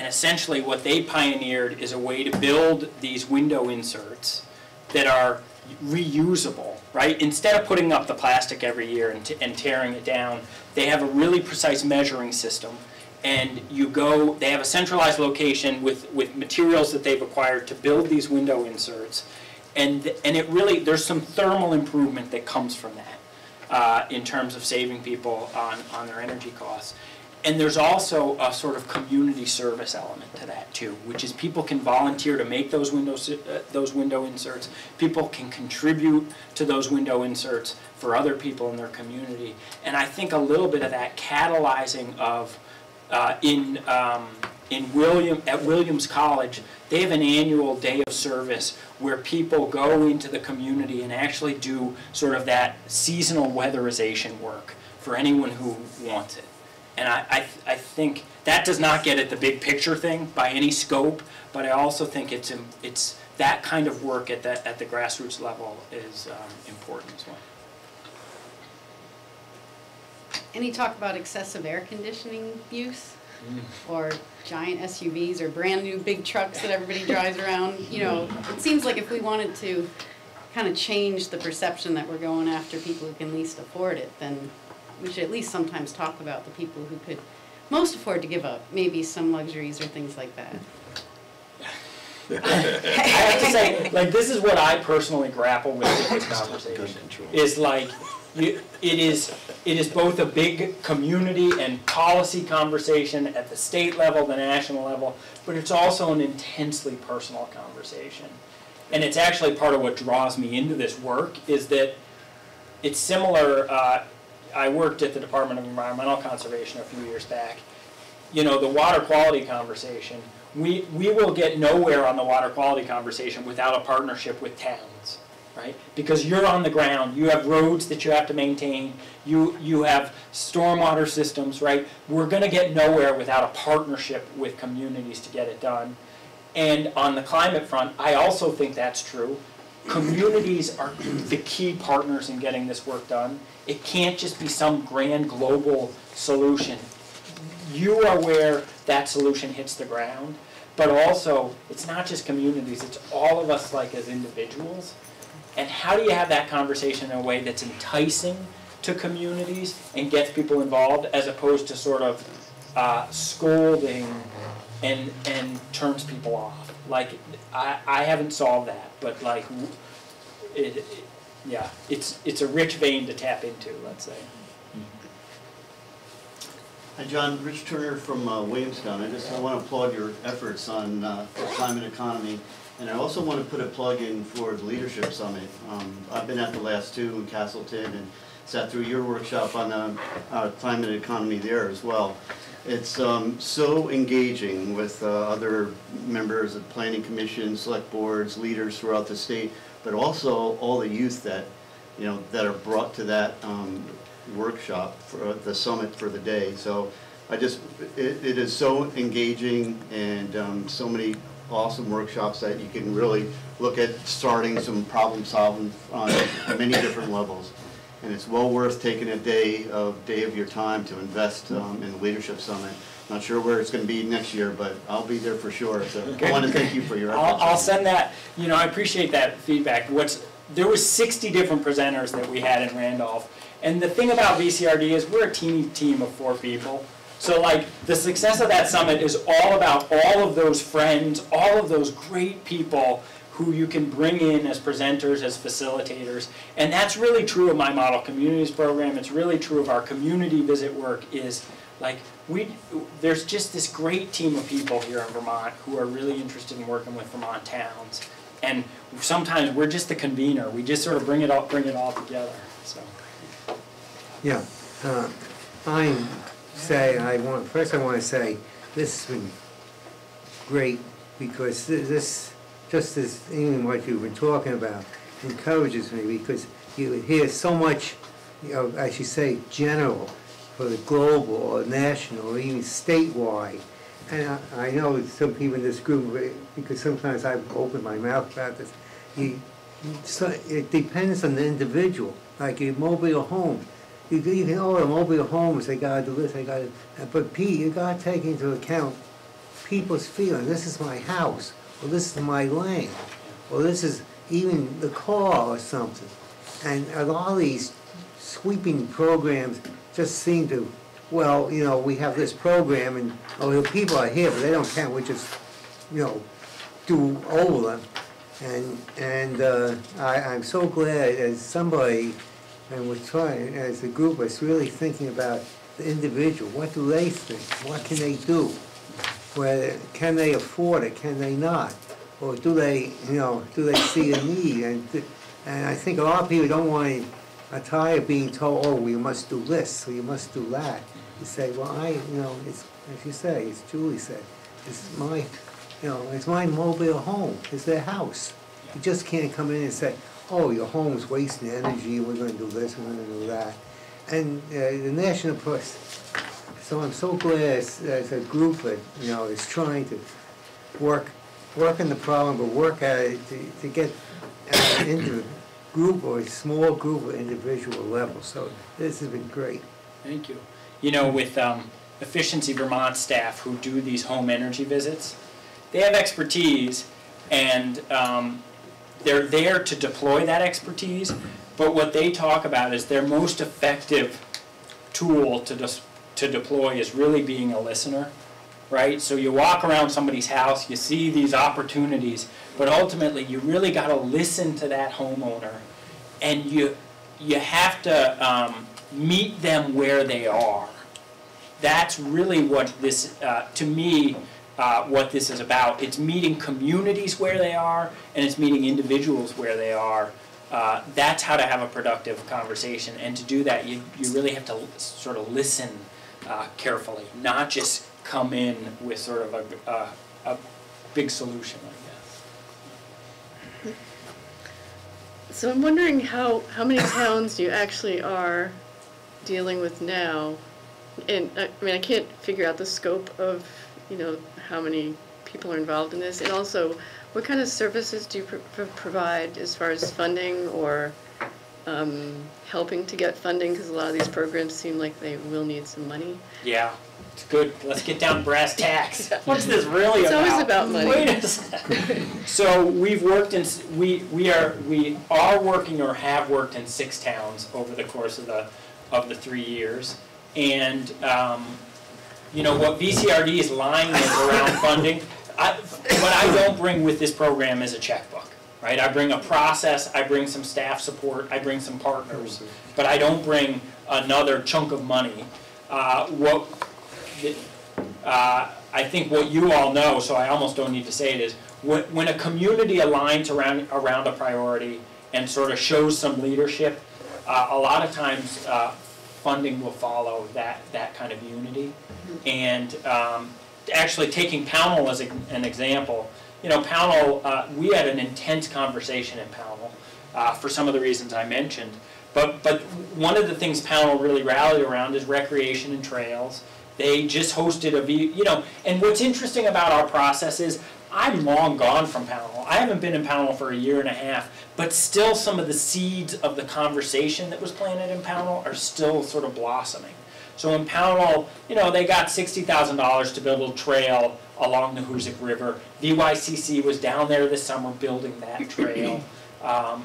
And essentially what they pioneered is a way to build these window inserts that are reusable, right? Instead of putting up the plastic every year and, and tearing it down, they have a really precise measuring system. And you go, they have a centralized location with, with materials that they've acquired to build these window inserts. And, and it really, there's some thermal improvement that comes from that uh, in terms of saving people on, on their energy costs. And there's also a sort of community service element to that too, which is people can volunteer to make those windows, uh, those window inserts. People can contribute to those window inserts for other people in their community. And I think a little bit of that catalyzing of, uh, in, um, in William, at Williams College, they have an annual day of service where people go into the community and actually do sort of that seasonal weatherization work for anyone who wants it. And I, I, I think that does not get at the big picture thing by any scope, but I also think it's, it's that kind of work at the, at the grassroots level is um, important as well. Any talk about excessive air conditioning use? Or giant SUVs or brand-new big trucks that everybody drives around? You know, it seems like if we wanted to kind of change the perception that we're going after people who can least afford it, then we should at least sometimes talk about the people who could most afford to give up maybe some luxuries or things like that. I have to say, like, this is what I personally grapple with in this conversation. Is like, you, it is, it is both a big community and policy conversation at the state level, the national level, but it's also an intensely personal conversation. And it's actually part of what draws me into this work is that it's similar, uh, I worked at the Department of Environmental Conservation a few years back. You know, the water quality conversation, we, we will get nowhere on the water quality conversation without a partnership with towns, right? Because you're on the ground, you have roads that you have to maintain, you, you have stormwater systems, right? We're gonna get nowhere without a partnership with communities to get it done. And on the climate front, I also think that's true. Communities are the key partners in getting this work done. It can't just be some grand global solution. You are where that solution hits the ground, but also, it's not just communities, it's all of us like as individuals. And how do you have that conversation in a way that's enticing to communities and gets people involved as opposed to sort of uh, scolding and, and turns people off? Like, I, I haven't solved that, but like, it, it, yeah, it's, it's a rich vein to tap into, let's say. Hi, Jon, Rich Turner from uh, Williamstown. I just, I want to applaud your efforts on uh, climate economy. And I also want to put a plug in for the Leadership Summit. Um, I've been at the last two in Castleton and sat through your workshop on uh, uh, climate economy there as well. It's um, so engaging with uh, other members of planning commissions, select boards, leaders throughout the state, but also all the youth that, you know, that are brought to that um, workshop for the summit for the day. So I just, it, it is so engaging and um, so many awesome workshops that you can really look at starting some problem solving on many different levels. And it's well worth taking a day of, day of your time to invest um, in the Leadership Summit. Not sure where it's gonna be next year, but I'll be there for sure. So I want to thank you for your I'll. I'll send that, you know, I appreciate that feedback. What's, there was sixty different presenters that we had in Randolph. And the thing about VCRD is we're a teeny team of four people. So like, the success of that summit is all about all of those friends, all of those great people who you can bring in as presenters, as facilitators. And that's really true of my Model Communities program. It's really true of our community visit work is like, we, there's just this great team of people here in Vermont who are really interested in working with Vermont towns. And sometimes we're just the convener. We just sort of bring it all, bring it all together, so. Yeah, uh, I say, I want, first I want to say, this has been great because this, just as, even what you've been talking about, encourages me, because you hear so much, you know, as you say, general, for the global or national or even statewide. And I, I know some people in this group, because sometimes I've opened my mouth about this, you, so it depends on the individual, like a mobile home. You, you can, the mobile homes, they gotta do this, they gotta, but Pete, you gotta take into account people's feeling, this is my house, or this is my land, or this is even the car or something. And a lot of these sweeping programs just seem to, well, you know, we have this program and, oh, the people are here, but they don't count, we just, you know, do over them. And, and uh, I, I'm so glad as somebody, and we're trying, as a group, is really thinking about the individual, what do they think, what can they do? Whether, can they afford it, can they not? Or do they, you know, do they see a need? And, and I think a lot of people don't want to, tired of being told, oh, you must do this, or you must do that. You say, well, I, you know, it's, as you say, as Julie said, it's my, you know, it's my mobile home, it's their house. You just can't come in and say, oh, your home's wasting energy, we're gonna do this, we're gonna do that. And uh, the National Press, so I'm so glad as, as a group that, you know, is trying to work, work on the problem, but work at it to, to get uh, into group or a small group or individual level. So this has been great. Thank you. You know, with um, Efficiency Vermont staff who do these home energy visits, they have expertise and um, they're there to deploy that expertise, but what they talk about is their most effective tool to, to deploy is really being a listener, right? So you walk around somebody's house, you see these opportunities, but ultimately you really got to listen to that homeowner and you, you have to um, meet them where they are. That's really what this, uh, to me, uh, what this is about. It's meeting communities where they are, and it's meeting individuals where they are. Uh, that's how to have a productive conversation. And to do that, you, you really have to sort of listen uh, carefully, not just come in with sort of a, a, a big solution, I guess. So I'm wondering how, how many towns you actually are dealing with now? And, uh, I mean, I can't figure out the scope of, you know, how many people are involved in this. And also, what kind of services do you pro- pro- provide as far as funding or um, helping to get funding? Because a lot of these programs seem like they will need some money. Yeah, it's good. Let's get down brass tacks. What's this really It's about? always about money. Wait a second. So we've worked in, we, we are, we are working or have worked in six towns over the course of the, of the three years. And, um, you know, what VCRD's line is around funding, I, what I don't bring with this program is a checkbook, right? I bring a process, I bring some staff support, I bring some partners, but I don't bring another chunk of money. Uh, what, uh, I think what you all know, so I almost don't need to say it, is when, when a community aligns around, around a priority and sort of shows some leadership, uh, a lot of times, uh, funding will follow that, that kind of unity. And, um, actually taking Pownal as a- an example, you know, Pownal, uh, we had an intense conversation in Pownal, uh, for some of the reasons I mentioned. But, but one of the things Pownal really rallied around is recreation and trails. They just hosted a, V- you know, and what's interesting about our process is I'm long gone from Pownal. I haven't been in Pownal for a year and a half, but still some of the seeds of the conversation that was planted in Pownal are still sort of blossoming. So in Pownal, you know, they got sixty thousand dollars to build a trail along the Hoosick River. VYCC was down there this summer building that trail. Um,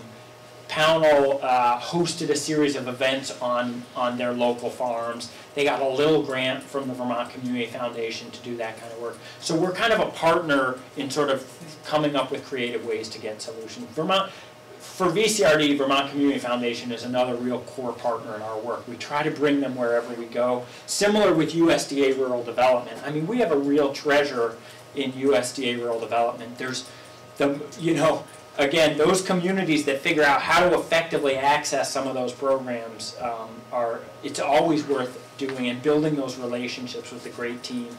Pownal uh, hosted a series of events on, on their local farms. They got a little grant from the Vermont Community Foundation to do that kind of work. So we're kind of a partner in sort of coming up with creative ways to get solutions. Vermont, for VCRD, Vermont Community Foundation is another real core partner in our work. We try to bring them wherever we go. Similar with USDA Rural Development. I mean, we have a real treasure in USDA Rural Development. There's the, you know, again, those communities that figure out how to effectively access some of those programs um, are, it's always worth doing and building those relationships with the great team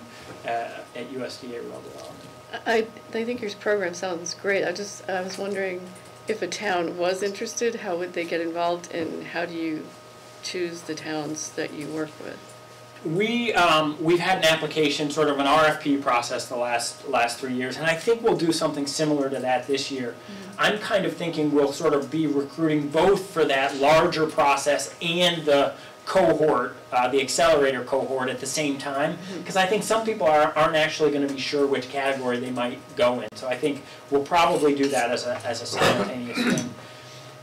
uh, at USDA Rural Development. I, I think your program sounds great. I just, I was wondering if a town was interested, how would they get involved and how do you choose the towns that you work with? We, um, we've had an application, sort of an RFP process the last, last three years, and I think we'll do something similar to that this year. I'm kind of thinking we'll sort of be recruiting both for that larger process and the cohort, uh, the accelerator cohort at the same time, because I think some people are, aren't actually gonna be sure which category they might go in. So I think we'll probably do that as a, as a simultaneous thing.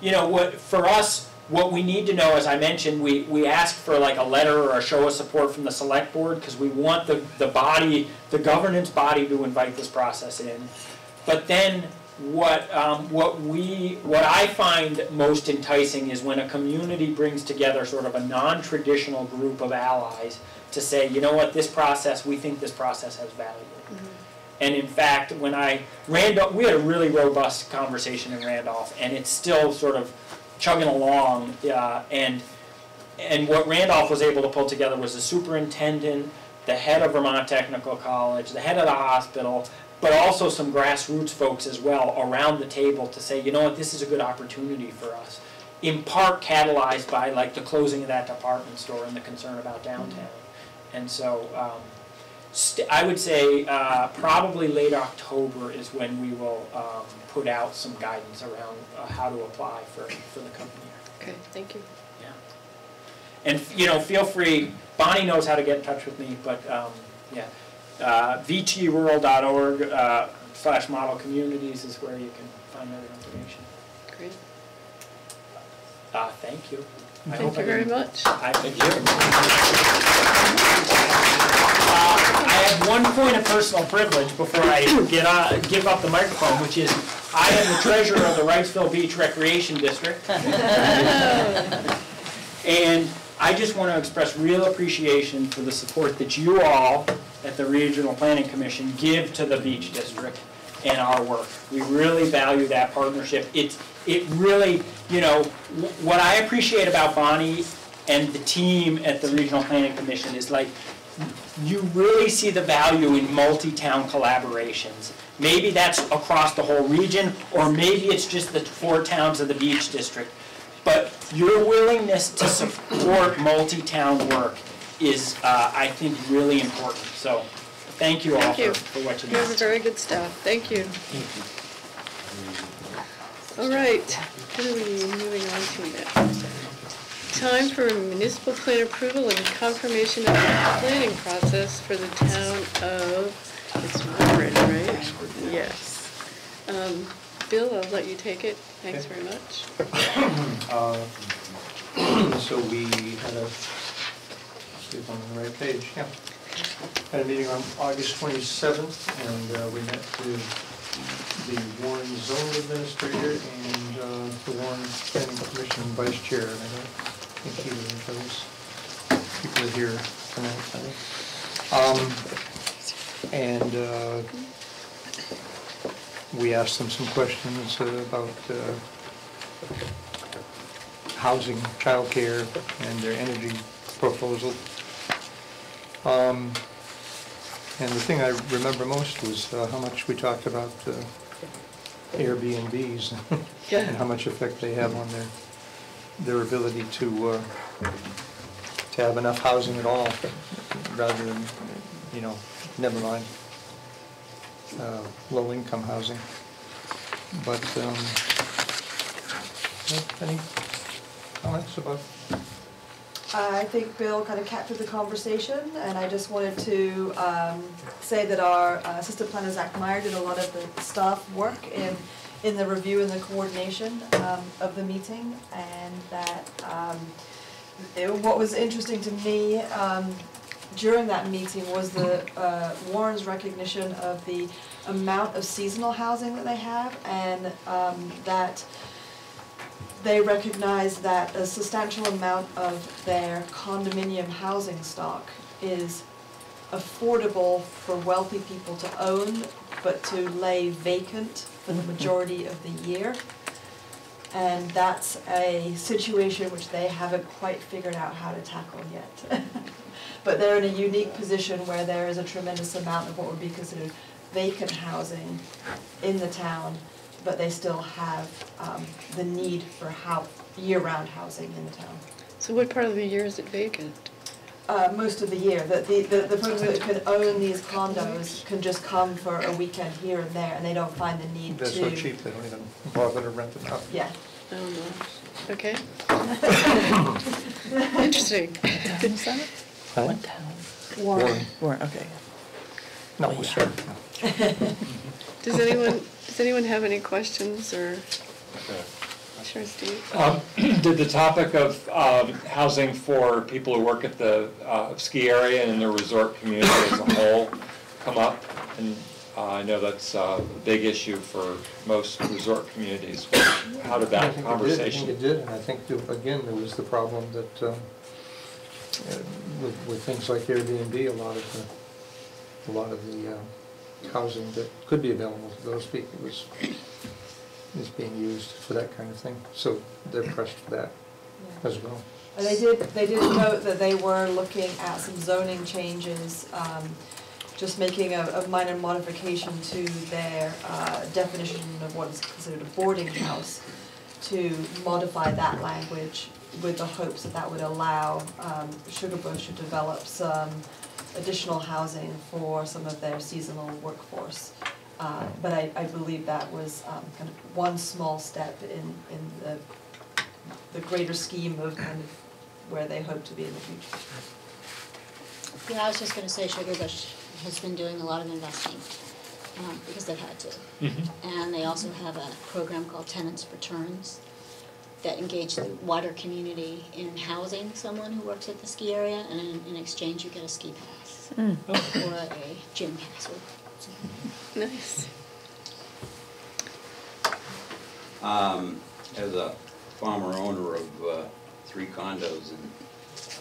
You know, what, for us, what we need to know, as I mentioned, we, we ask for like a letter or a show of support from the select board, because we want the, the body, the governance body to invite this process in. But then, what, um, what we, what I find most enticing is when a community brings together sort of a non-traditional group of allies to say, you know what, this process, we think this process has value. And in fact, when I, Randolph, we had a really robust conversation in Randolph, and it's still sort of chugging along, uh, and, and what Randolph was able to pull together was the superintendent, the head of Vermont Technical College, the head of the hospital, but also some grassroots folks as well around the table to say, you know what, this is a good opportunity for us. In part catalyzed by like the closing of that department store and the concern about downtown. And so, um, st- I would say, uh, probably late October is when we will, um, put out some guidance around, uh, how to apply for, for the company. Okay, thank you. Yeah. And, you know, feel free, Bonnie knows how to get in touch with me, but, um, yeah. Uh, vtrural.org, uh, slash model communities is where you can find other information. Great. Uh, thank you. I Thank you very much. I, thank you. Uh, I have one point of personal privilege before I get on, give up the microphone, which is I am the treasurer of the Wrightsville Beach Recreation District. And I just want to express real appreciation for the support that you all at the Regional Planning Commission give to the beach district and our work. We really value that partnership. It's, it really, you know, what I appreciate about Bonnie and the team at the Regional Planning Commission is like, you really see the value in multi-town collaborations. Maybe that's across the whole region, or maybe it's just the four towns of the beach district. But your willingness to support multi-town work is, uh, I think, really important. So, thank you all Thank you. for, for what you You have a very good staff, thank you. All right, what are we moving on to next? Time for municipal plan approval and confirmation of the planning process for the town of, it's Warren, right? Yes. Um, Bill, I'll let you take it, thanks very much. Uh, So we had a, see if I'm on the right page, yeah. Had a meeting on August 27th, and uh, we met with the Warren Zone Administrator and uh, the Warren Planning Commission Vice Chair, and I don't think either of those people are here tonight, I think. Um, And uh, we asked them some questions uh, about uh, housing, childcare, and their energy proposal. Um, And the thing I remember most was uh, how much we talked about uh, Airbnbs and how much effect they have on their, their ability to, uh, to have enough housing at all, rather than, you know, never mind, uh, low-income housing. But, um, any comments about I think Bill kind of captured the conversation, and I just wanted to um, say that our uh, assistant planner Zach Meyer did a lot of the staff work in in the review and the coordination um, of the meeting, and that um, it- what was interesting to me um, during that meeting was the uh, Warren's recognition of the amount of seasonal housing that they have, and um, that they recognize that a substantial amount of their condominium housing stock is affordable for wealthy people to own, but to lay vacant for the majority of the year. And that's a situation which they haven't quite figured out how to tackle yet. But they're in a unique position where there is a tremendous amount of what would be considered vacant housing in the town, but they still have um, the need for how, year-round housing in the town. So what part of the year is it vacant? Uh, most of the year, that the, the, the folks that can own these condos can just come for a weekend here and there, and they don't find the need to. They're so cheap, they don't even bother to rent them out. Yeah. I don't know. Okay. Interesting. What Warren. Warren, okay. No, sure. Does anyone, does anyone have any questions or? Sure, Steve. Um, Did the topic of um, housing for people who work at the uh, ski area and in the resort community as a whole come up? And uh, I know that's uh, a big issue for most resort communities. How did I that think it did, conversation? I think it did, and I think, that, again, there was the problem that, um, uh, with, with things like Airbnb, a lot of the, a lot of the uh, housing that could be available to those people was, is being used for that kind of thing, so they're pressed for that as well. And they did, they did note that they were looking at some zoning changes, um, just making a, a minor modification to their, uh, definition of what is considered a boarding house to modify that language with the hopes that that would allow, um, Sugarbush to develop some additional housing for some of their seasonal workforce. Uh, but I, I believe that was, um, kind of one small step in, in the, the greater scheme of kind of where they hope to be in the future. Yeah, I was just gonna say Sugarbush has been doing a lot of investing, um, because they've had to. Mhm. And they also have a program called Tenants for Turns that engage the wider community in housing someone who works at the ski area, and in, in exchange you get a ski pass. Mm. Or a gym pass or something. Nice. Um, as a former owner of, uh, three condos in,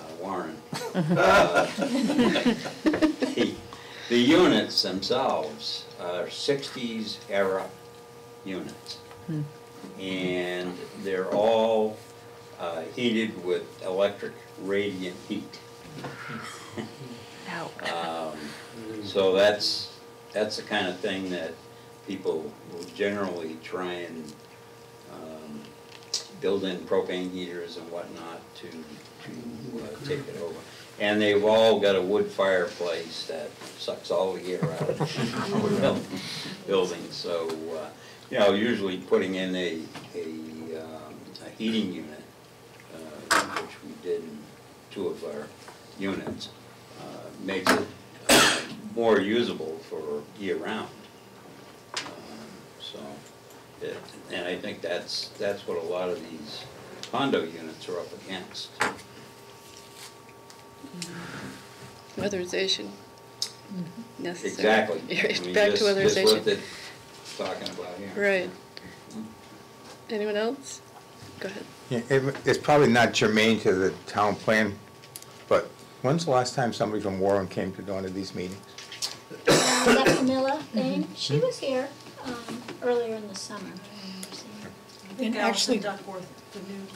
uh, Warren, uh, the, the units themselves are sixties era units. Hmm. And they're all, uh, heated with electric radiant heat. Um, So that's, that's the kind of thing that people will generally try and um, build in propane heaters and whatnot to, to uh, take it over. And they've all got a wood fireplace that sucks all the air out of the building. So, uh, you know, usually putting in a, a, um, a heating unit, uh, which we did in two of our units, uh, makes it uh, more usable for year-round. Um, So, it- and I think that's, that's what a lot of these condo units are up against. Weatherization. Mm-hmm. Necessary. Exactly. I mean, Back to just- Just weatherization. What it's talking about here. Right. Anyone else? Go ahead. Yeah, it- It's probably not germane to the town plan, but when's the last time somebody from Warren came to one of these meetings? Uh, Is that Camilla Bain? She was here, um, earlier in the summer, I remember seeing her. I think And actually- Duckworth, the new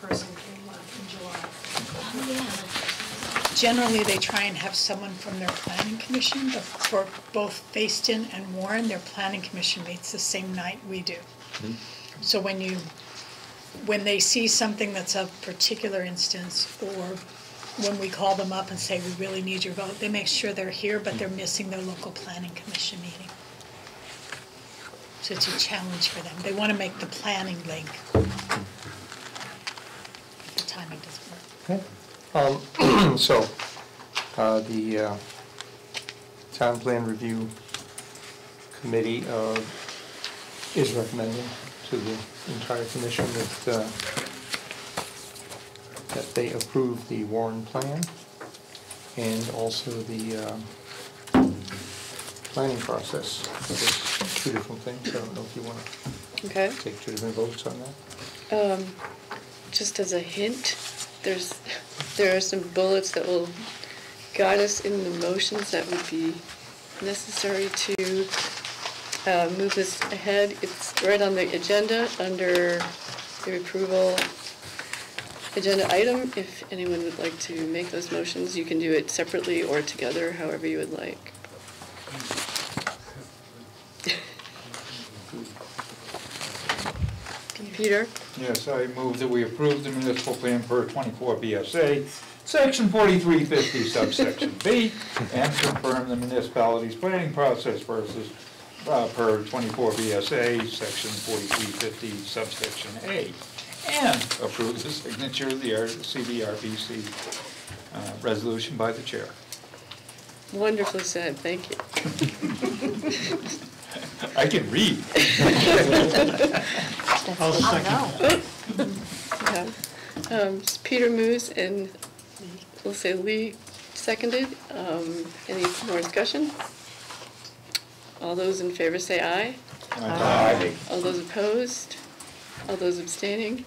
person came uh, in July. Oh, yeah. Generally, they try and have someone from their planning commission, but for both Fayston and Warren, their planning commission meets the same night we do. Mm-hmm. So when you, when they see something that's of particular instance, or when we call them up and say, we really need your vote, they make sure they're here, but they're mm-hmm. missing their local planning commission meeting. So it's a challenge for them. They want to make the planning link. But The timing doesn't work. Um, So, uh, the uh, Town Plan Review Committee uh, is recommending to the entire commission that, uh, that they approve the Warren Plan and also the uh, planning process. There's two different things, I don't know if you want to Okay. take two different votes on that. Um, just as a hint, there's, there are some bullets that will guide us in the motions that would be necessary to uh, move this ahead. It's right on the agenda, under the approval agenda item. If anyone would like to make those motions, you can do it separately or together, however you would like. Peter? Yes, I move that we approve the municipal plan per 24 VSA, section 4350 subsection B, and confirm the municipality's planning process versus uh, per 24 VSA, section 4350 subsection A, and approve the signature of the R- CVRPC uh, resolution by the chair. Wonderfully said, thank you. I can read. I'll second. Yeah. Um, it's Peter Moose and, we'll say Lee seconded. Um, Any more discussion? All those in favor say aye. Aye. All those opposed? All those abstaining?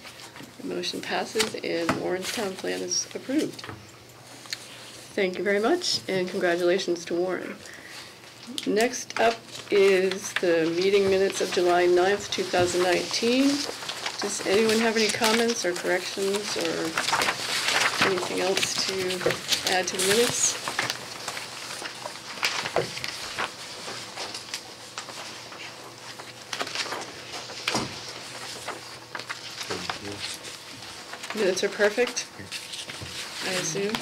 The motion passes and Warren's town plan is approved. Thank you very much and congratulations to Warren. Next up is the meeting minutes of July 9th, 2019. Does anyone have any comments or corrections or anything else to add to the minutes? Minutes are perfect, I assume.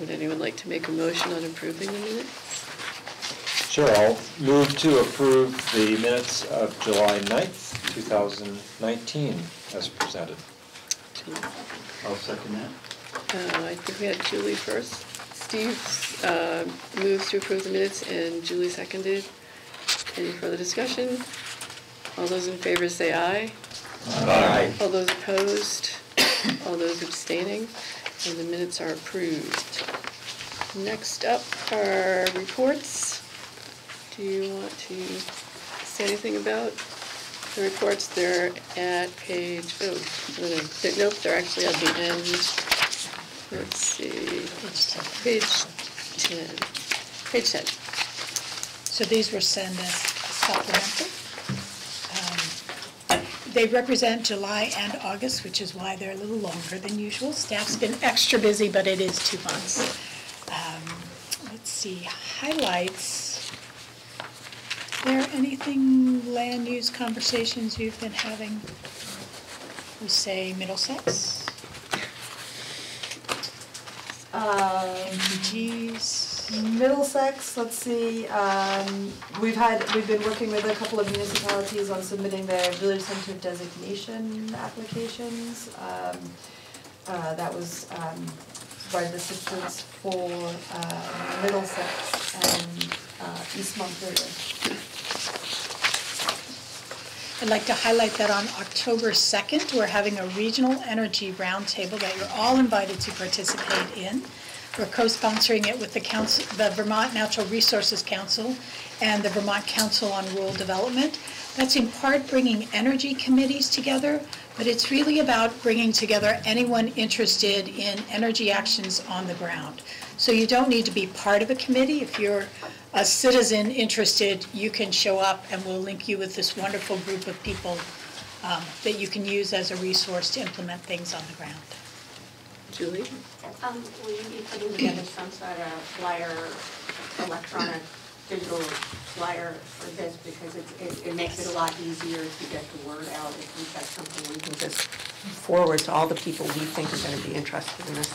Would anyone like to make a motion on approving the minutes? Sure, I'll move to approve the minutes of July 9th, 2019, as presented. I'll second that. Uh, I think we had Julie first. Steve uh, moves to approve the minutes and Julie seconded. Any further discussion? All those in favor say aye. Aye. All those opposed? All those abstaining? And the minutes are approved. Next up are reports. Do you want to say anything about the reports? They're at page, oh, they're- nope, they're actually at the end. Let's see, page 10. Page 10. So these were sent as supplemental. Um, They represent July and August, which is why they're a little longer than usual. Staff's been extra busy, but it is two months. See, highlights. There anything land use conversations you've been having with, say, Middlesex? Um. Middlesex, let's see, um, we've had, we've been working with a couple of municipalities on submitting their village center designation applications. Um, uh, that was, um, provided assistance for, uh, Middlesex and, uh, East Montpelier. I'd like to highlight that on October 2nd, we're having a regional energy roundtable that you're all invited to participate in. We're co-sponsoring it with the council, the Vermont Natural Resources Council and the Vermont Council on Rural Development. That's in part bringing energy committees together, but it's really about bringing together anyone interested in energy actions on the ground. So you don't need to be part of a committee. If you're a citizen interested, you can show up and we'll link you with this wonderful group of people um, that you can use as a resource to implement things on the ground. Julie? Um, will you be putting together some sort of flyer, electronic, digital flyer for this? Because it, it, it makes it a lot easier to get the word out if we've got something we can just forward to all the people we think are gonna be interested in this.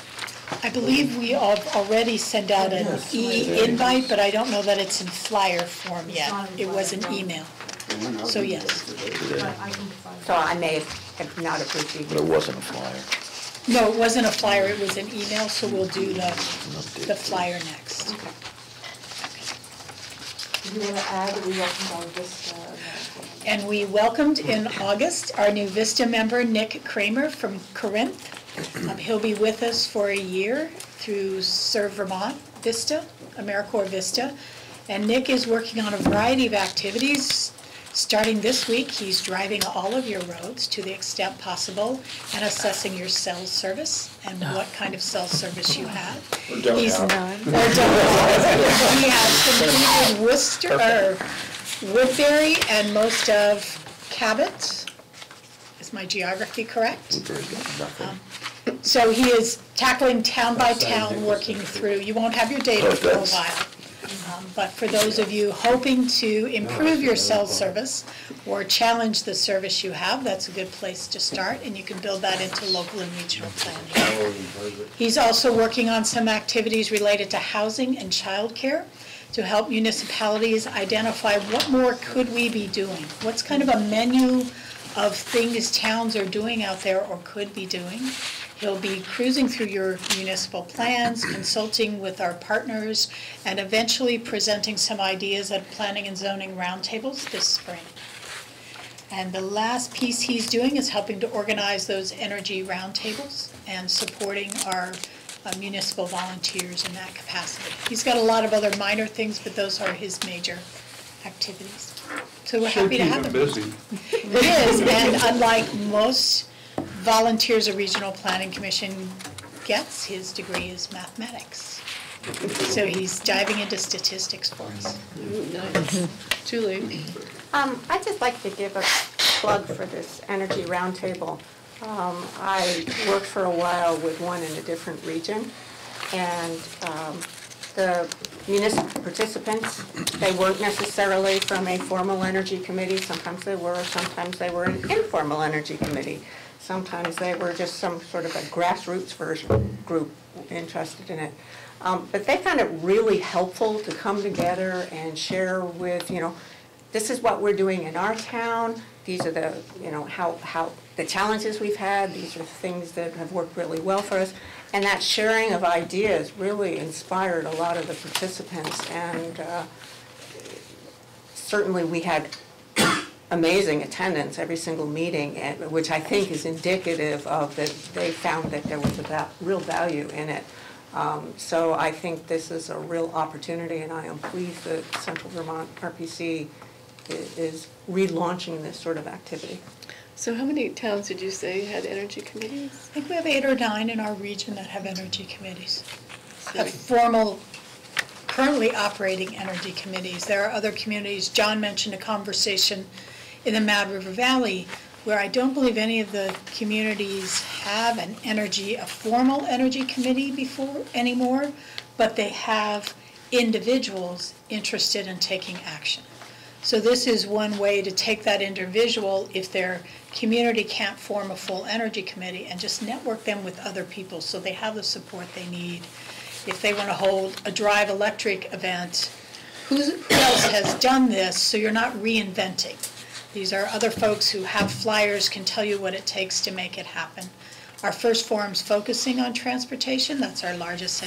I believe we al- already sent out an Yes. e-invite, but I don't know that it's in flyer form yet. It was an email. So yes. So I may have not have received But it wasn't a flyer. No, it wasn't a flyer, it was an email, so we'll do the, the flyer next. Do you wanna add that we welcome our Vista? And we welcomed in August our new Vista member, Nick Kramer from Corinth. Um, He'll be with us for a year through SerVermont Vista, AmeriCorps Vista. And Nick is working on a variety of activities Starting this week, he's driving all of your roads to the extent possible and assessing your cell service and what kind of cell service you have. Or don't He's- have. or don't have. He has completed Worcester, or Woodbury and most of Cabot. Is my geography correct? Um, So he is tackling town by town, working through, you won't have your data for a while. Um, But for those of you hoping to improve your cell service or challenge the service you have, that's a good place to start, and you can build that into local and regional planning. He's also working on some activities related to housing and childcare to help municipalities identify what more could we be doing? What's kind of a menu of things towns are doing out there or could be doing? He'll be cruising through your municipal plans, consulting with our partners, and eventually presenting some ideas at planning and zoning roundtables this spring. And the last piece he's doing is helping to organize those energy roundtables and supporting our uh, municipal volunteers in that capacity. He's got a lot of other minor things, but those are his major activities. So we're Should happy to have him him. busy. It is, and unlike most volunteers a regional planning commission gets, his degree is mathematics. So he's diving into statistics for us. Nice. Julie? Um, I'd just like to give a plug for this Energy Roundtable. Um, I worked for a while with one in a different region, and um, the municipal participants, they weren't necessarily from a formal energy committee, sometimes they were, sometimes they were an informal energy committee. Sometimes they were just some sort of a grassroots version, group interested in it. Um, But they found it really helpful to come together and share with, you know, this is what we're doing in our town, these are the, you know, how, how, the challenges we've had, these are things that have worked really well for us. And that sharing of ideas really inspired a lot of the participants, and uh, certainly we had amazing attendance every single meeting, and- which I think is indicative of that they found that there was a va- real value in it. Um, So I think this is a real opportunity, and I am pleased that Central Vermont RPC i- is relaunching this sort of activity. So how many towns did you say had energy committees? I think we have eight or nine in our region that have energy committees, have formal, currently operating energy committees. There are other communities, Jon mentioned a conversation in the Mad River Valley where I don't believe any of the communities have an energy, a formal energy committee before, anymore, but they have individuals interested in taking action. So this is one way to take that individual, if their community can't form a full energy committee, and just network them with other people so they have the support they need. If they want to hold a Drive Electric event, who else has done this, so you're not reinventing? These are other folks who have flyers, can tell you what it takes to make it happen. Our first forum's focusing on transportation, that's our largest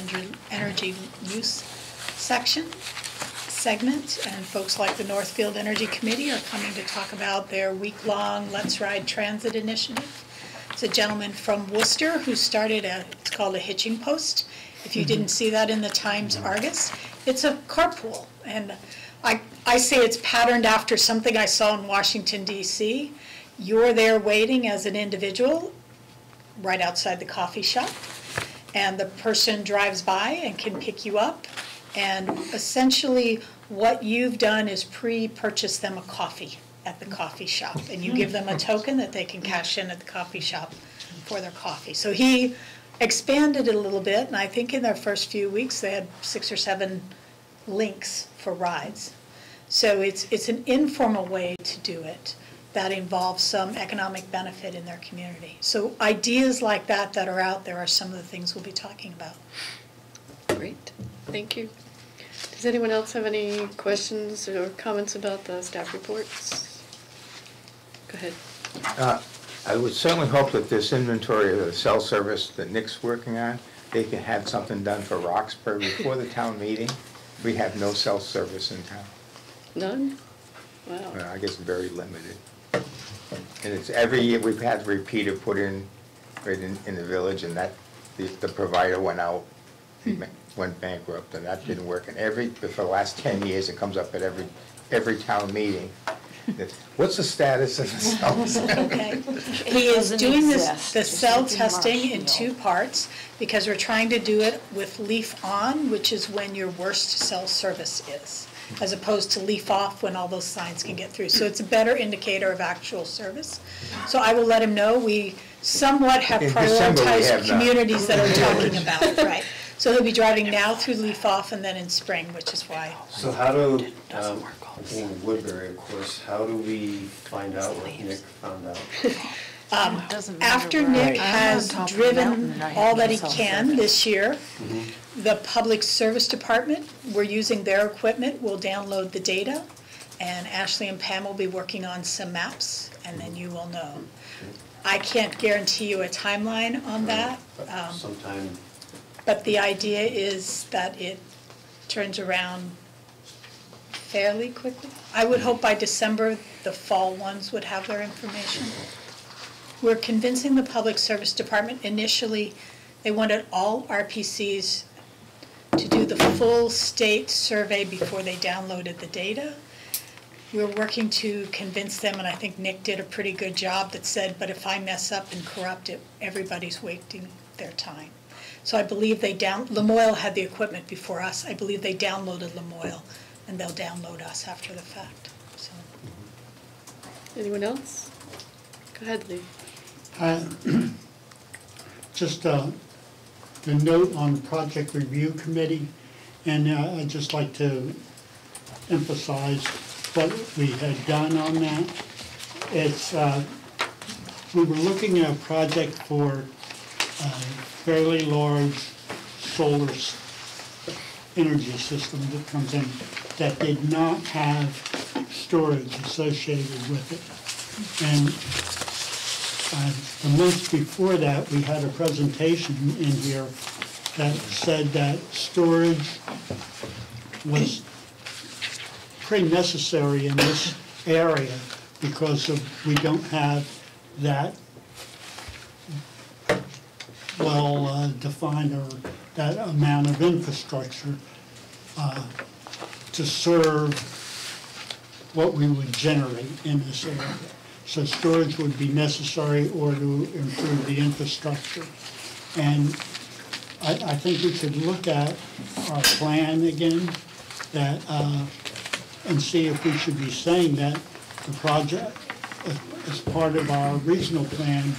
energy use section segment, and folks like the Northfield Energy Committee are coming to talk about their week-long Let's Ride Transit initiative. It's a gentleman from Worcester who started a, it's called a hitching post. If you mm-hmm. didn't see that in the Times Argus, it's a carpool. And I, I say it's patterned after something I saw in Washington DC. You're there waiting as an individual, right outside the coffee shop, and the person drives by and can pick you up. And essentially, what you've done is pre-purchase them a coffee at the coffee shop. And you give them a token that they can cash in at the coffee shop for their coffee. So he expanded it a little bit, and I think in their first few weeks, they had six or seven links for rides. So it's, it's an informal way to do it that involves some economic benefit in their community. So ideas like that that are out there are some of the things we'll be talking about. Great, thank you. Does anyone else have any questions or comments about the staff reports? Go ahead. Uh, I would certainly hope that this inventory of the cell service that Nick's working on, they can have something done for Roxbury before the town meeting. We have no cell service in town. None? Wow. Well, I guess very limited. And it's every year, we've had repeater put in, right in, in the village, and that, the, the provider went out, he hmm. ma- went bankrupt, and that didn't work. And every, for the last ten years, it comes up at every, every town meeting. What's the status of the cells? Okay. He is doesn't doing this, exist. the It's cell like testing in Marshfield. two parts, because we're trying to do it with leaf on, which is when your worst cell service is, as opposed to leaf off when all those signs can get through. So it's a better indicator of actual service. So I will let him know, we somewhat have In December, we have prioritized none. communities that are talking about it, right? So he'll be driving now through leaf off and then in spring, which is why. So how do, um, in Woodbury, of course, how do we find out what Nick found out? Um, After Nick am. has I'm on top of the mountain driven and I have all that he can this year, the Public Service Department, we're using their equipment, will download the data, and Ashley and Pam will be working on some maps, and then you will know. I can't guarantee you a timeline on that, um, Sometime, but the idea is that it turns around fairly quickly. I would hope by December, the fall ones would have their information. We're convincing the Public Service Department, initially, they wanted all RPCs to do the full state survey before they downloaded the data. We're working to convince them, and I think Nick did a pretty good job that said, but if I mess up and corrupt it, everybody's wasting their time. So I believe they down, Lamoille had the equipment before us, I believe they downloaded Lamoille, and they'll download us after the fact, so. Anyone else? Go ahead, Lee. Uh, Just uh, the note on project review committee, and uh, I'd just like to emphasize what we had done on that. It's, uh, we were looking at a project for a fairly large solar energy system that comes in that did not have storage associated with it. And uh, The month before that, we had a presentation in here that said that storage was pretty necessary in this area because of, we don't have that well uh, defined or that amount of infrastructure uh, to serve what we would generate in this area. So storage would be necessary or to improve the infrastructure. And I, I think we should look at our plan again, that, uh, and see if we should be saying that the project, as- as part of our regional plan,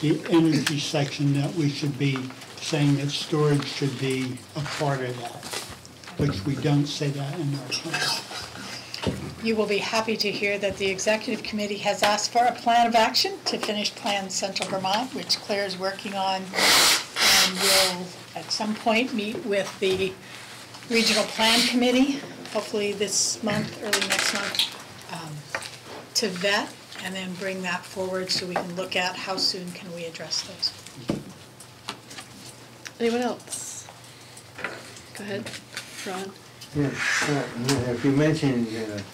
the energy section, that we should be saying that storage should be a part of that, which we don't say that in our plan. You will be happy to hear that the executive committee has asked for a plan of action to finish Plan Central Vermont, which Claire is working on, and will at some point meet with the regional plan committee, hopefully this month, early next month, um, to vet and then bring that forward so we can look at how soon can we address those. Anyone else? Go ahead, Ron. Yeah, uh, if you mentioned uh, en-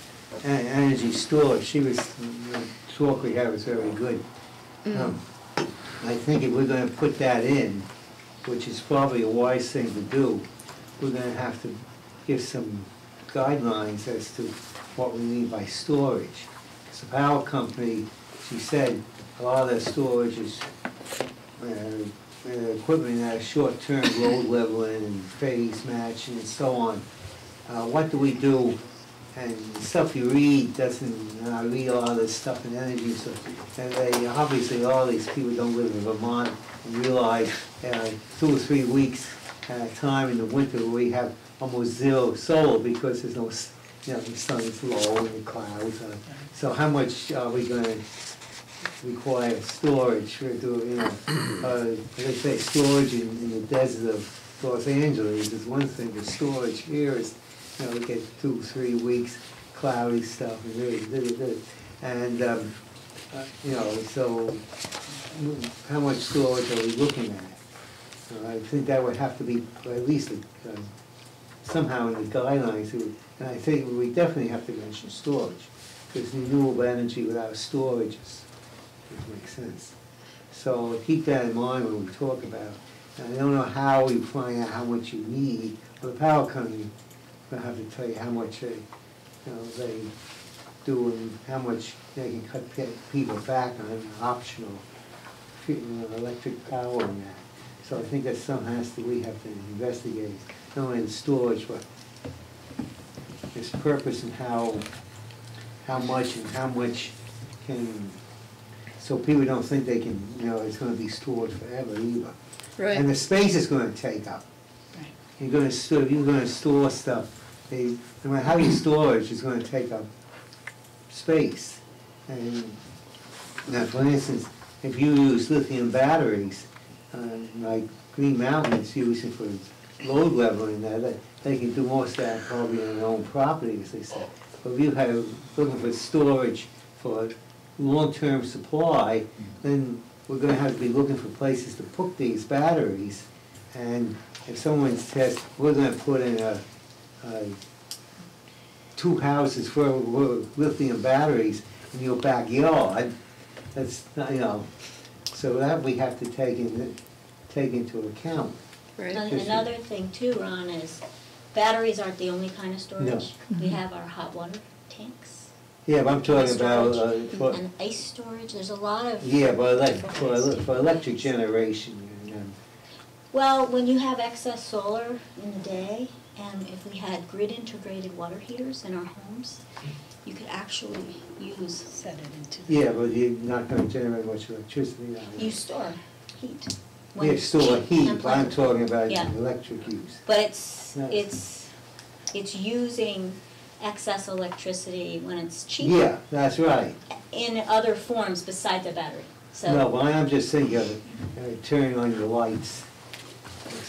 energy storage, she was, the talk we had was very good. Um, I think if we're gonna put that in, which is probably a wise thing to do, we're gonna have to give some guidelines as to what we mean by storage. 'Cause the power company, she said, a lot of their storage is uh, uh, equipment that has short-term load leveling and phase matching and so on. Uh, What do we do? And stuff you read doesn't, I read a lot of this stuff in energy, so, and they, obviously, all these people don't live in Vermont and realize uh, two or three weeks at a time in the winter, we have almost zero solar because there's no, you know, the sun is low and the clouds. So how much are we gonna require storage for doing, you know, uh, they say storage in, in the desert of Los Angeles is one thing, but storage here is, you know, we get two, three weeks cloudy stuff and really, really, really. And, um, uh, you know, so how much storage are we looking at? I think that would have to be at least uh, somehow in the guidelines, and I think we definitely have to mention storage, because renewable energy without storage is, doesn't make sense. So keep that in mind when we talk about, and I don't know how we find out how much you need, but the power company will have to tell you how much they, you know, they doing, how much they can cut pe- people back on optional, you know, electric power and that. So I think that's something has to, we have to investigate, not only in storage, but its purpose and how, how much and how much can, so people don't think they can, you know, it's gonna be stored forever either. Right. And the space is gonna take up. You're gonna store, you're gonna store stuff, they, no matter how you store it, it's gonna take up space. And now, for instance, if you use lithium batteries, uh, like Green Mountain is using for load leveling, that, they- they can do most of that probably on their own property, as they say. But if you have, looking for storage for long-term supply, then we're gonna have to be looking for places to put these batteries. And if someone says, we're gonna put in a, a two houses for with lithium batteries in your backyard, that's, you know, so that we have to take in, take into account. Another Just- another thing too, Ron, is batteries aren't the only kind of storage. We have our hot water tanks. Yeah, but I'm talking ice about, uh, for, And ice storage, there's a lot of. yeah, but like, for, ways ele- to- for electric generation, you know. Well, when you have excess solar in the day, and if we had grid-integrated water heaters in our homes, you could actually use. Set it into. Yeah, but you're not gonna generate much electricity now. You store heat. when Yeah, it's store cheap heat, but I'm talking about Yeah. electric use. But it's, Yeah. it's, it's using excess electricity when it's cheap. Yeah, that's right. In other forms beside the battery, so. No, but I'm just thinking of it, uh, turning on your lights.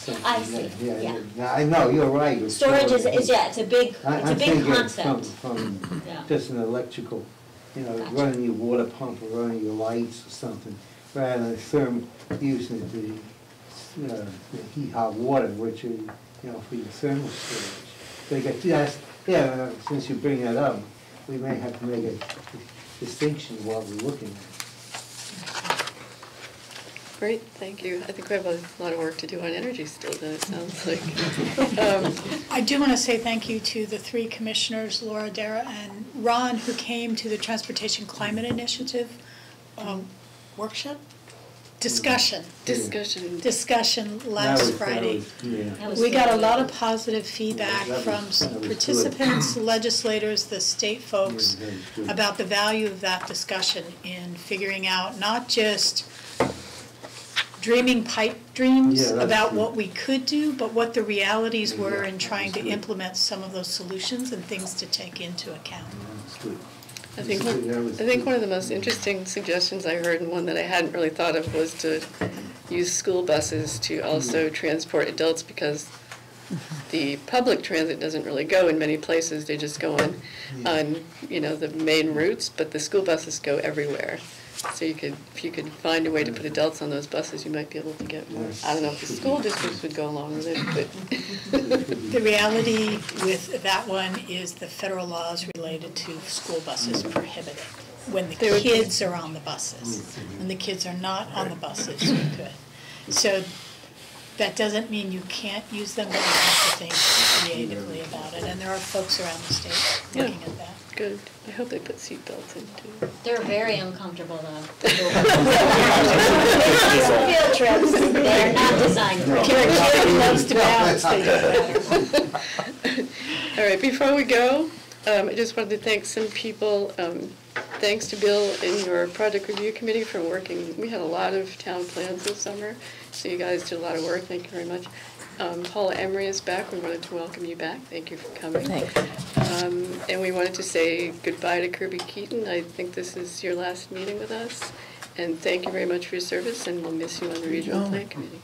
Something I see, that. yeah. I know, you're right. Storage is, is, yeah, it's a big, I- it's a I'm big thinking concept. From, from Yeah. just an electrical, you know, Gotcha. running your water pump or running your lights or something, rather than therm, using the, uh, the heat hot water, which you, you know, for your thermal storage. But again, yes, yeah, since you bring that up, we may have to make a distinction while we're looking at it. Great, thank you. I think we have a lot of work to do on energy still, then, it sounds like. Um, I do want to say thank you to the three commissioners, Laura, Dara, and Ron, who came to the Transportation Climate Initiative um, workshop, discussion. Discussion. Discussion last was- Friday. was- yeah. We got a lot of positive feedback That was- from that was good. participants, legislators, the state folks, Yeah, that was good. about the value of that discussion in figuring out not just dreaming pipe dreams Yeah, about true. what we could do, but what the realities were in trying to implement some of those solutions and things to take into account. That's good. I think, one- I think one of the most interesting suggestions I heard, and one that I hadn't really thought of, was to use school buses to also transport adults, because the public transit doesn't really go in many places, they just go on, on, you know, the main routes, but the school buses go everywhere. So you could, if you could find a way to put adults on those buses, you might be able to get more. I don't know if the school districts would go along with it, but. The reality with that one is the federal laws related to school buses prohibit it. When the kids are on the buses, when the kids are not on the buses, you could. So that doesn't mean you can't use them, but you have to think creatively about it. And there are folks around the state looking at that. Good, I hope they put seatbelts in too. They're very uncomfortable though. Field trips, they're not designed for. it. Karen Karen loves to balance things. All right, before we go, um, I just wanted to thank some people. Um, Thanks to Bill and your project review committee for working. We had a lot of town plans this summer, so you guys did a lot of work. Thank you very much. Um, Paula Emery is back. We wanted to welcome you back. Thank you for coming. Um, And we wanted to say goodbye to Kirby Keaton. I think this is your last meeting with us. And thank you very much for your service, and we'll miss you on the regional plan committee.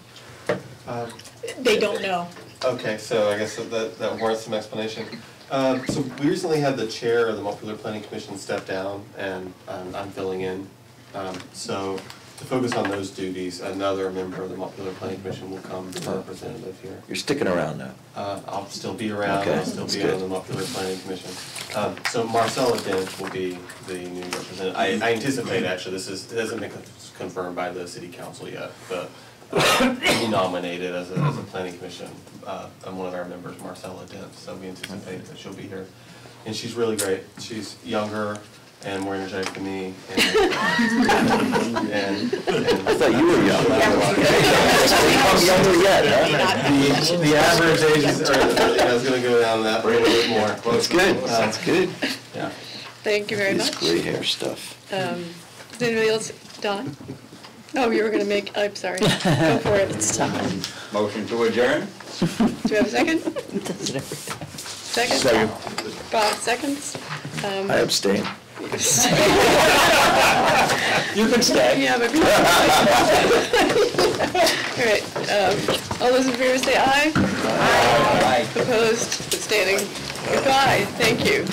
Um, They don't know. Okay, so I guess that- that, that warrants some explanation. Um, so we recently had the chair of the Montpelier Planning Commission step down, and um, I'm filling in. Um, so to focus on those duties, another member of the Montpelier Planning Commission will come as a representative here. You're sticking around now. Uh, I'll still be around, Okay, I'll still be on good. the Montpelier Planning Commission. Um, so Marcella Dent will be the new representative. I, I anticipate, actually, this is, it hasn't been confirmed by the city council yet, but, be nominated as a, as a planning commission, uh, and one of our members, Marcella Dent, so we anticipate that she'll be here. And she's really great. She's younger and more energetic than me, and, and. I thought you were young. I'm younger yet, huh? The, the average age is, or, I was gonna go down that a little bit more. That's good, Uh, that's good. Yeah. Thank you very This much. gray hair stuff. Um, Does anybody else, Don? Oh, you were gonna make, I'm sorry. Go for it. It's time. Motion to adjourn? Do we have a second? Second? Second. Bob, seconds. Um, I abstain. You can stay. Yeah, but. All right, um, all those in favor say aye. Aye. Opposed, abstaining, goodbye, thank you.